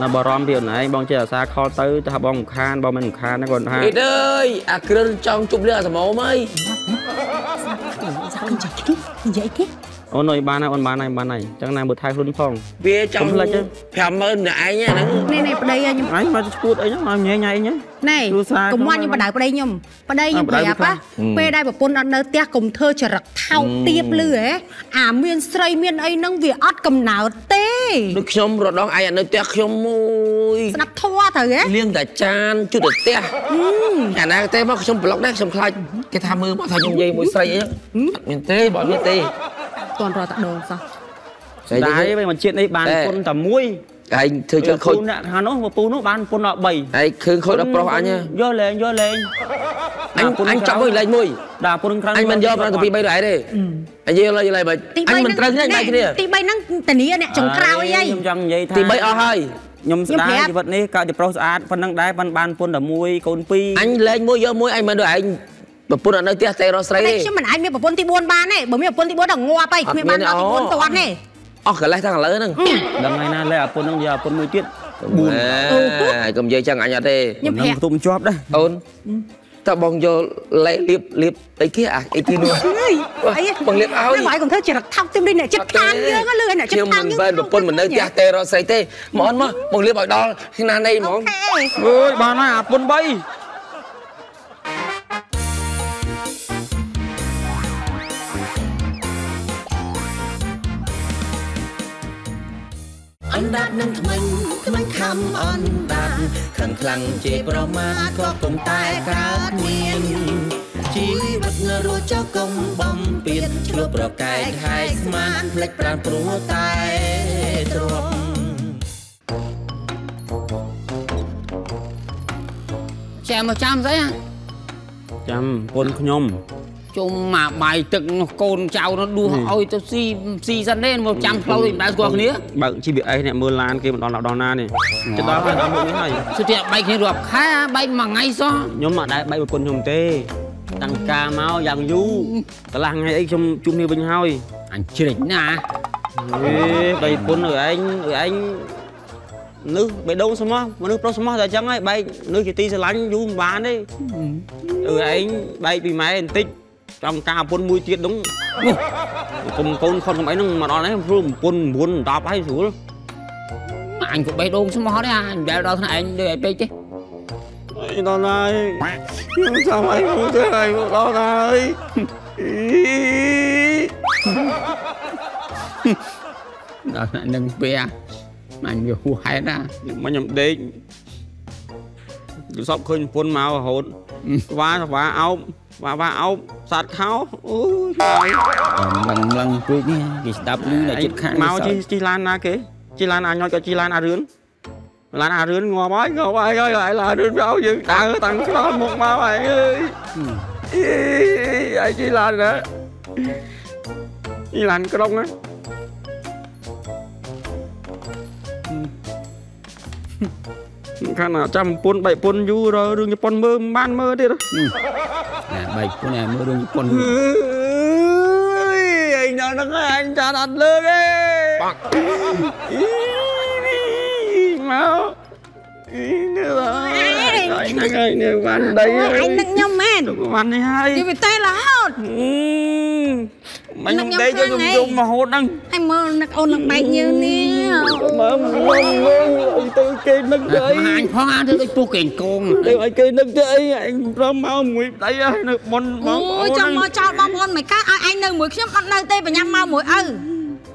ណាអីណៃហ្នឹងយប់ឡើងលាបលេលាបអីផងត្រូវក្តៅត្រូវអីនៅអញ្ចឹងណាមើលលាបលេលាបដល់កលៀនមកណាបារម្ភពីអូនឯងបងចេះអាសាខលទៅថាបងរំខានបងមិនរំខានណាគាត់ថាអីអើយអាគ្រិលចង់ជប់លៀងអាសមោមអើយសាក់និយាយគេនិយាយគេ អូនអើយបានហើយអូនបានហើយបានហើយអញ្ចឹងណាមើលថែខ្លួនផងវាចង់កុំភ្លេចទេ50000អ្នកឯងហ្នឹងនេះនេះប្តីខ្ញុំអញមកឈួតអីហ្នឹងមកញ៉ៃញ៉ៃអីហ្នឹងណែគ្រួសារកុំមកខ្ញុំបដៅប្តីខ្ញុំប្តីខ្ញុំអ่ะប្រាប់បដៅវាខ្លាំងណាពេលដែលប្រពន្ធអត់នៅផ្ទះកុំធ្វើចរិតថោកទាបលឺហ៎អាមានស្រីមានអីហ្នឹងវាអត់កំណើតទេដូចខ្ញុំរដងឯងអត់នៅផ្ទះខ្ញុំមួយស្ដាប់ធัวទៅហ៎លៀងតែចានជុតតែផ្ទះអាណាទេមកខ្ញុំប្លុកដែរខ្ញុំខ្លាចគេថាមើលមកថាខ្ញុំនិយាយមួយស្រីអីអត់មានទេបើមានទេ តន់រត់តែដងសោះស្រីដែរទេវិញមកជាតិនេះបានតែពុនតែមួយឯងធ្វើជើងខូចពូអ្នកខាងនោះពូនោះបានពុនដល់3ឯងឃើញខូចដល់ប្រុសអញហ៎យកលេងយកលេងអញអញចង់មួយលេខមួយដាក់ពុនខ្លាំងអញមិនយកប្រហែលទៅពី3ដៃទេអញយកលេខលេខមិនទីអញ3មិនត្រូវគ្នាដៃគ្នាទី3ហ្នឹងតានីអ្នកចុងក្រោយអីខ្ញុំចង់និយាយថាទី3អស់ហើយខ្ញុំស្ដាយខ្ញុំប្រាប់ជីវិតនេះកើតជាប្រុសស្អាតប៉ុណ្ណឹងដែរប៉ុន្តែបានពុនតែមួយកូនពីរអញលេខមួយយកមួយអញមិនដូចឯង ប្រពន្ធអត់នៅផ្ទះតែរកស្រីតែទេខ្ញុំមិនអាចមានប្រពន្ធទី4បានទេបើមានប្រពន្ធទី4ដល់ងាប់ហើយគ្មានបានដល់ទី4តាន់ទេអស់កន្លេះទាំងឥឡូវហ្នឹងដឹងហើយណាលេអាពុនហ្នឹងយកអាពុនមួយទៀតបួនហើយកុំនិយាយចឹងអញអត់ទេខ្ញុំហ្នឹងប្រាក់ផ្ទុំជាប់ដែរអូនតើបងយកលេខលៀបលៀបអីគេអាអីទីនោះអើយអីបងលៀបឲ្យតែបើឲ្យកុំធ្វើចរិតថោកទាបនេះអ្នកចិត្តខាងយើងហ៎លឺអ្នកចិត្តខ្ញុំខាងមិនយើងបែរប្រពន្ធមិននៅផ្ទះទេរកស្រីទេមកអូនមកបងលៀបឲ្យដល់ណានៃហ្មងអើយបានហើយអាពុន3 ណ្ដាតនឹងថ្មិញថ្មិញខំអណ្ដាតខឹងខ្លាំងជេរប្រមាថក៏គុំតែកើតមានជីវិតនៅរស់ចោកុំបំពៀនឆ្លោះប្រកែកហើយស្មានផ្លេចប្រានព្រោះតែទ្រពចែមកចាំស្អីហ៎ចាំពុនខ្ញុំ ជុំមកបាយទឹកនោះកូនចៅនោះដួសឲ្យទៅស៊ីស៊ីសិនទេមកចាំផ្លូវមិនដែលស្គាល់គ្នាបើក GPS អ្នកមើលឡានគេមិនដល់ដល់ណានេះចិត្តដល់ហើយដល់មុខនេះហើយសុទ្ធតែបែកគ្នារាប់ខែបែកមួយថ្ងៃសោះខ្ញុំអត់ដែរបែកប្រពន្ធខ្ញុំទេតាំងការមកយ៉ាងយូរកន្លះថ្ងៃអីខ្ញុំជួបគ្នាវិញហើយអញជ្រិចណាអេបែកប្រពន្ធឲ្យឯងឲ្យឯងនឹកបេះដូងស្មោះមនុស្សប្រុសស្មោះតែអញ្ចឹងហើយបែកនឹកជាទីស្រឡាញ់យូរមិនបានទេឲ្យឯងបែកពីម៉ែបន្តិច ចំការប្រពន្ធមួយទៀតនោះកុំកូនខុនកុំអីហ្នឹងមកដល់នេះព្រោះប្រពន្ធ9 10ហើយស្រួលអញក៏បេះដូងស្មោះដែរអញមិនដែលដល់ថ្នាក់ឯងដូចឲ្យពេកទេអីដល់ហើយខ្ញុំចាំអីមកទៅហើយមកដល់ហើយដល់ថ្នាក់នឹងពេលអញវាហួសហេតុណាមកខ្ញុំដេកយល់សពឃើញប្រពន្ធមករហូតស្វាស្វាអោបស្វាស្វាអោបសាត់ខោអូយហើយឡឹងឡឹងពេកនេះគេស្ដាប់ឮតែចិត្តខាងមកជិះជិះឡានណាគេជិះឡានអាញ៉ុចក៏ជិះឡានអារឿនឡានអារឿនងាប់ហើយងាប់ហើយហើយហើយឡានរឿនមកយើងដើរតាំងខ្នល់មកមកហើយអើយអីអាយជិះឡានណាជិះឡានក្រុងណាខាងណាចាំពុនបែកពុនយូររឿងជប៉ុនមើលមិនបានមើលទៀត ណែបែកពុនណែមើលរឿងជប៉ុនអើយអញដល់ហ្នឹង អញចាត់អត់លើកទេបាក់មកអីនេះហើយហ្នឹងហើយនេះវ៉ាន់ដីហើយអញនឹកខ្ញុំមែនវ៉ាន់នេះហើយយូរវាទេរហូតមិនខ្ញុំដេកយកខ្ញុំយំរហូតហ្នឹងហើយមើលនឹកអូននឹងបែកញើនេះមើលងងងទៅគេនឹកទៅអីអញផងអាធ្វើដូចពុះកេងកងទៅឲ្យគេនឹកទៅអីអញព្រមមកមួយដៃហើយនៅមុនបងអូយចាំមកចោលបងប្អូនមិនកើតឲ្យឯងនៅមួយខ្ញុំអត់នៅទេបញ្ញាមកមួយឪ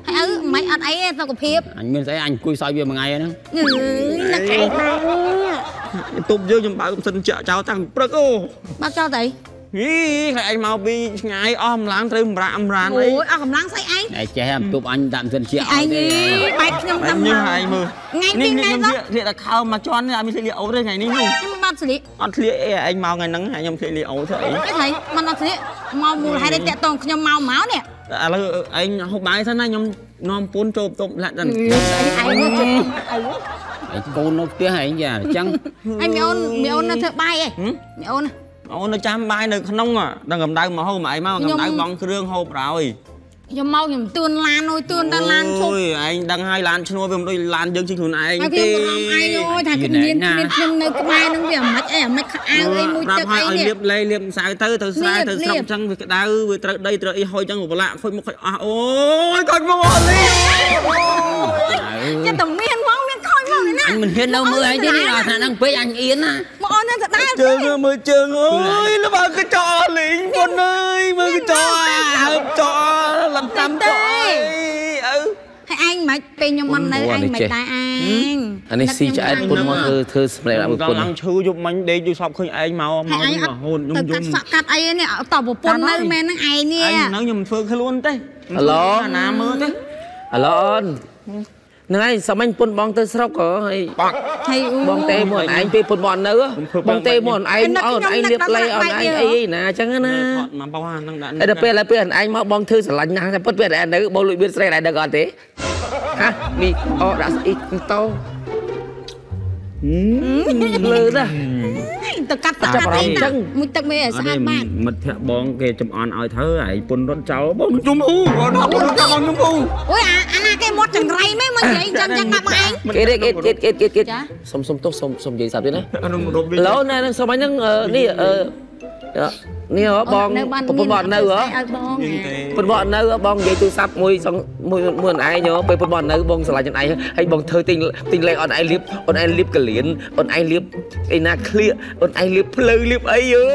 ហើយឪមិនអត់អីទេសុខភាពអញមានស្អីអញអង្គុយសើចវាមួយថ្ងៃហ្នឹងអឺនឹកឯងដែរទប់យើងខ្ញុំបើកសិនចាក់ចោលតាំងព្រឹកអូបើកចោលទៅហីខ្លាចឯងមកពីឆ្ងាយអស់ម្លាំងត្រូវម្រាក់អម្រានអូអីយអស់កម្លាំងស្អីឯងឯចេះអំទប់អញដាក់មិនសិនជាអឯត់ងទេបែកខ្ញុំអដាំញញើសឯងមើលថ្ងៃនេះពីរនេះថ្ងៃខ្ញុំមកធ្លាក់ធ្លាក់តែខោមកជន់នេះអត់មានធ្លាក់លាអូទេថ្ងៃនេះនោះខ្ញុំមិនបាត់ស្លៀកអត់ធ្លាក់អីឯងមកថ្ងៃហ្នឹងហើយខ្ញុំធ្លាក់លាអូធ្វើអីអីហើយមិនអត់ស្លៀកមកមូលហេតុអីតាក់តងខ្ញុំមកមកនេះ ឥឡូវឯងហូបបាយសិនណាខ្ញុំនាំពូនចូលបន្ទប់លាក់សិនស្អីឯងមកជិះឪឯងកូននៅផ្ទះឯងយ៉ាអញ្ចឹងឯងមីអូនមីអូននៅធ្វើបាយឯងមីអូនអូននៅចាំបាយនៅក្នុងដល់កម្ដៅមកហូបមកអីមកខ្ញុំកម្ដៅបងគ្រឿងហូបហើយ ខ្ញុំមកខ្ញុំទួនឡានអើយទួនដល់ឡានឈប់អូយឯងដឹងហើយឡានឈ្នួលវាមិនដូចឡានយើងជិះខ្លួនឯងហើយទេខ្ញុំបារម្ភឯងអើយថាគ្មានគ្មានខ្ញុំនៅក្បែរនឹងវាអាម៉េចអីអាម៉េចខោអាវអីមួយប្រាប់ទឹកឲ្យអីឲ្យនេះលាបលេលាបម្សៅទៅទៅស្រែលាបទៅស្រុកលាបអញ្ចឹងវាក្តៅវាត្រូវដីត្រូវអីហុយអញ្ចឹងប្រឡាក់ខូចមុខខូចអស់អូយកូចមុខអស់លីចិត្តតែមានហ្មងមានខូចហ្មងនេះណាអញមិនហ៊ាននៅមើលឯងទេនេះដល់ថ្នាក់ហ្នឹងពេកអញអៀនណាមកអូននៅទៅដែរជើងមើលជើងអូយលបើកញ្ចក់អស់លីងពុនអើយមើលកញ្ចក់ហើបចក់លំតាម ចក់អីអើហើយឯងមិនពេលខ្ញុំមិននៅឯងមិនដែរឯងអានេះស៊ីឆ្អែតពុនមកធ្វើធ្វើសម្លេងដាក់មួយពុនដល់ឡើងឈឺយប់មិញដេកយប់សពឃើញឯងមកមកហើយឯងនេះអរត់ហូតខ្ញុំទៅយកាំត់សក់កាត់អីនេះតប្រពន្ធនៅមែនហ្នឹងឯងនេះឯងហ្នឹងខ្ញុំមិនធ្វើខ្លួនទេហឡូអាណាមើលទេឥឡូវអូន ហ្នឹងហើយសមអញពុនបងទៅស្រុកក៏ហើយហើយអូបងទេមកឯងពេលពុនមកនៅបងទេមកឯងអូនឯងលៀបលេអូនឯងអីណាអញ្ចឹងណាមកបោះអាហ្នឹងដាក់តែដល់ពេលដល់ពេលឯងមកបងធ្វើស្រឡាញ់ណាស់តែពិតពេលឯងនៅបងលួចមានស្រីដែរដឹងអត់ទេហានេះអូដាក់ស្អីតោលើណា ទៅកាត់សក់កាត់អីណាមួយទឹកមេឲ្យស្អាតបានមិត្តភក្តិបងគេចំអន់ឲ្យធ្វើឯងពុនរត់ចោលបងជុំអ៊ូគាត់ថាពុនរត់ចោលបងជុំអ៊ូអូយអាអាណាគេមាត់ចង្រៃមែនមកនិយាយចឹងចឹងដាក់មកឯងគេទេគេគេគេគេគេចាសុំសុំទោសសុំសុំនិយាយសាប់ទៀតណាអានោះរត់វិញឡូណែនឹងសុំអញហ្នឹងនេះអឺ នេះហ៎បងប្រពន្ធបងនៅហ៎ឲ្យបងពុនបងនៅបងនិយាយទូរស័ព្ទមួយសងមួយមួយអនឯងហ៎ពេលពុនបងនៅបងឆ្លាញ់អនឯងហើយបងធ្វើទិញទិញលេខអនឯងលៀបអនឯងលៀបកលៀនអនឯងលៀបអីណាឃ្លៀកអនឯងលៀបភ្លៅលៀបអីអើ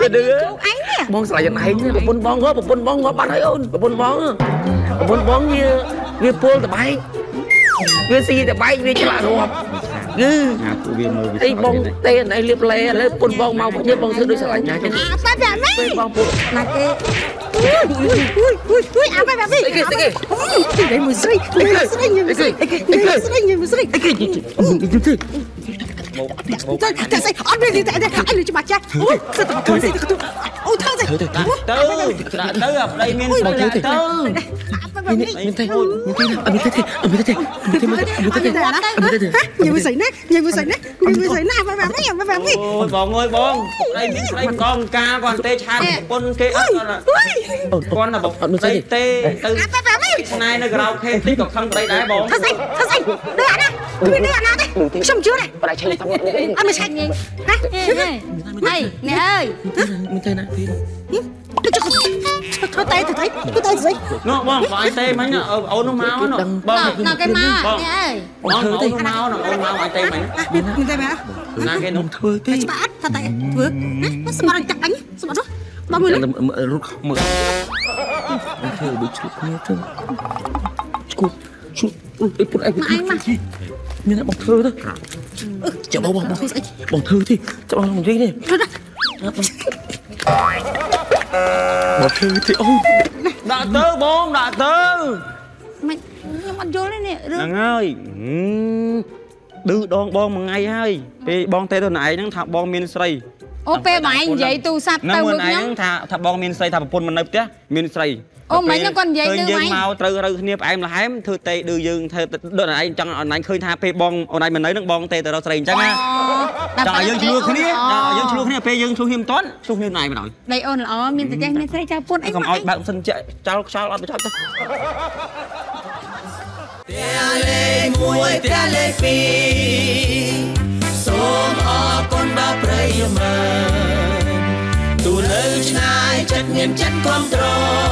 គេដឹងជួបឯងនេះបងឆ្លាញ់អនឯងប្រពន្ធបងហ៎ប្រពន្ធបងងាប់បាត់ហើយអូនប្រពន្ធបងប្រពន្ធបងវាវាពលតបែកវាស៊ីតែបែកវាឆ្លាក់រាប់ គឺអាពួកវាមើលវាអីបងទេអីលៀបលេឥឡូវពុនបងមកវិញបងធ្វើដូចស្រឡាញ់ណាចឹងអាបែបបែបនេះពេលបងពួកណាគេអុយអុយអុយអុយអុយអាបែបបែបនេះស្អីគេស្អីគេអីមួយស្រីមួយស្រីមួយស្រីមួយស្រីមួយស្រីអីគេយូទេ តែតែស្អីអត់មានតែតែអីច្បាស់ចាស់អូធ្វើទៅធ្វើទៅអូធ្វើទៅទៅដាក់ទៅអាប្តីមានស្រីដាក់ទៅមានមានទេមានទេអត់មានទេអត់មានទេអត់មានទេអត់មានទេអត់មានទេញ៉ាំមួយស្រីណាញ៉ាំមួយស្រីណាញ៉ាំមួយស្រីណាបែបបែបនេះបែបបែបនេះអូយបងអើយបងប្តីមានស្រីម្ដងការគាត់ទេឆាតប្រពន្ធគេអត់គាត់គាត់តែបងស្រីទេទៅបែបបែបនេះស្នេហ៍នៅក្រៅខេតិចក៏ខឹងប្តីដែរបងធ្វើស្អីធ្វើស្អីដឺអាណាគ្មានដឺអាណាទេខ្ញុំជឿទេប្រដៃឆេះតាមអត់មិនឆាច់ហ៎ហើយអ្នកអើយមានទេណាទីទៅចុះធ្វើតែទៅទៅធ្វើតែស្អីនោះបងបងឯងទេមិញអូននោះមកនោះបងដល់គេមកអ្នកអើយបងអូននោះមកនោះអូនមកឯងទេមិញមានតែបែបណាគេនោះធ្វើទេច្បាស់ថាតែធ្វើណាស្មារតីចាក់អញស្មារតីបងមួយនេះរត់មើលធ្វើដូចឈប់គ្នាទៅឈប់ឈប់អីពុតអីមកអញមកមានតែបងធ្វើទៅ ចាំបងបងបងធ្វើស្អីបងធ្វើទេចាំបងនិយាយទេបងធ្វើទេអូដាក់ទៅបងដាក់ទៅមិនខ្ញុំអត់យល់ទេនេះរឿងហ្នឹងហើយឌឺដងបងមួយថ្ងៃហើយពេលបងទេទៅណឯងហ្នឹងថាបងមានស្រី អូពេលបងឯងនិយាយទូរស័ព្ទហ្នឹងទៅមួយមួយឯខ្ញុំងថាថាបងមានស្រីថាប្រពន្ធមិននៅផ្ទះមានស្រីអូមិញហ្នឹងគាត់និយាយឃើញទៅយើងមិញមកត្រូវរើគ្នាផ្អែមល្ហែមធ្វើតេឌឺយើងធ្វើដូចអនឡាញចង់អនឡាញឃើញថាពេលបងអនឡាញមិននៅហ្នឹងបងតេទៅរកស្រីអញ្ចឹងណាចង់ឲ្យយើងឆ្លោះគ្នាចង់ឲ្យយើងឆ្លោះគ្នាពេលយើងឆ្លោះគ្នាមិនទាន់ឆ្លោះគ្នាណៃមិនដល់ដៃអូនល្អមានតែចេះមានស្រីចៅពួនអីកុំឲ្យបើកសិនជាចោលខ្យល់អត់បញ្ចប់ទៅលេខ1ផ្ទះលេខ2 ចិត្តមានចិត្តគ្រប់ត្រ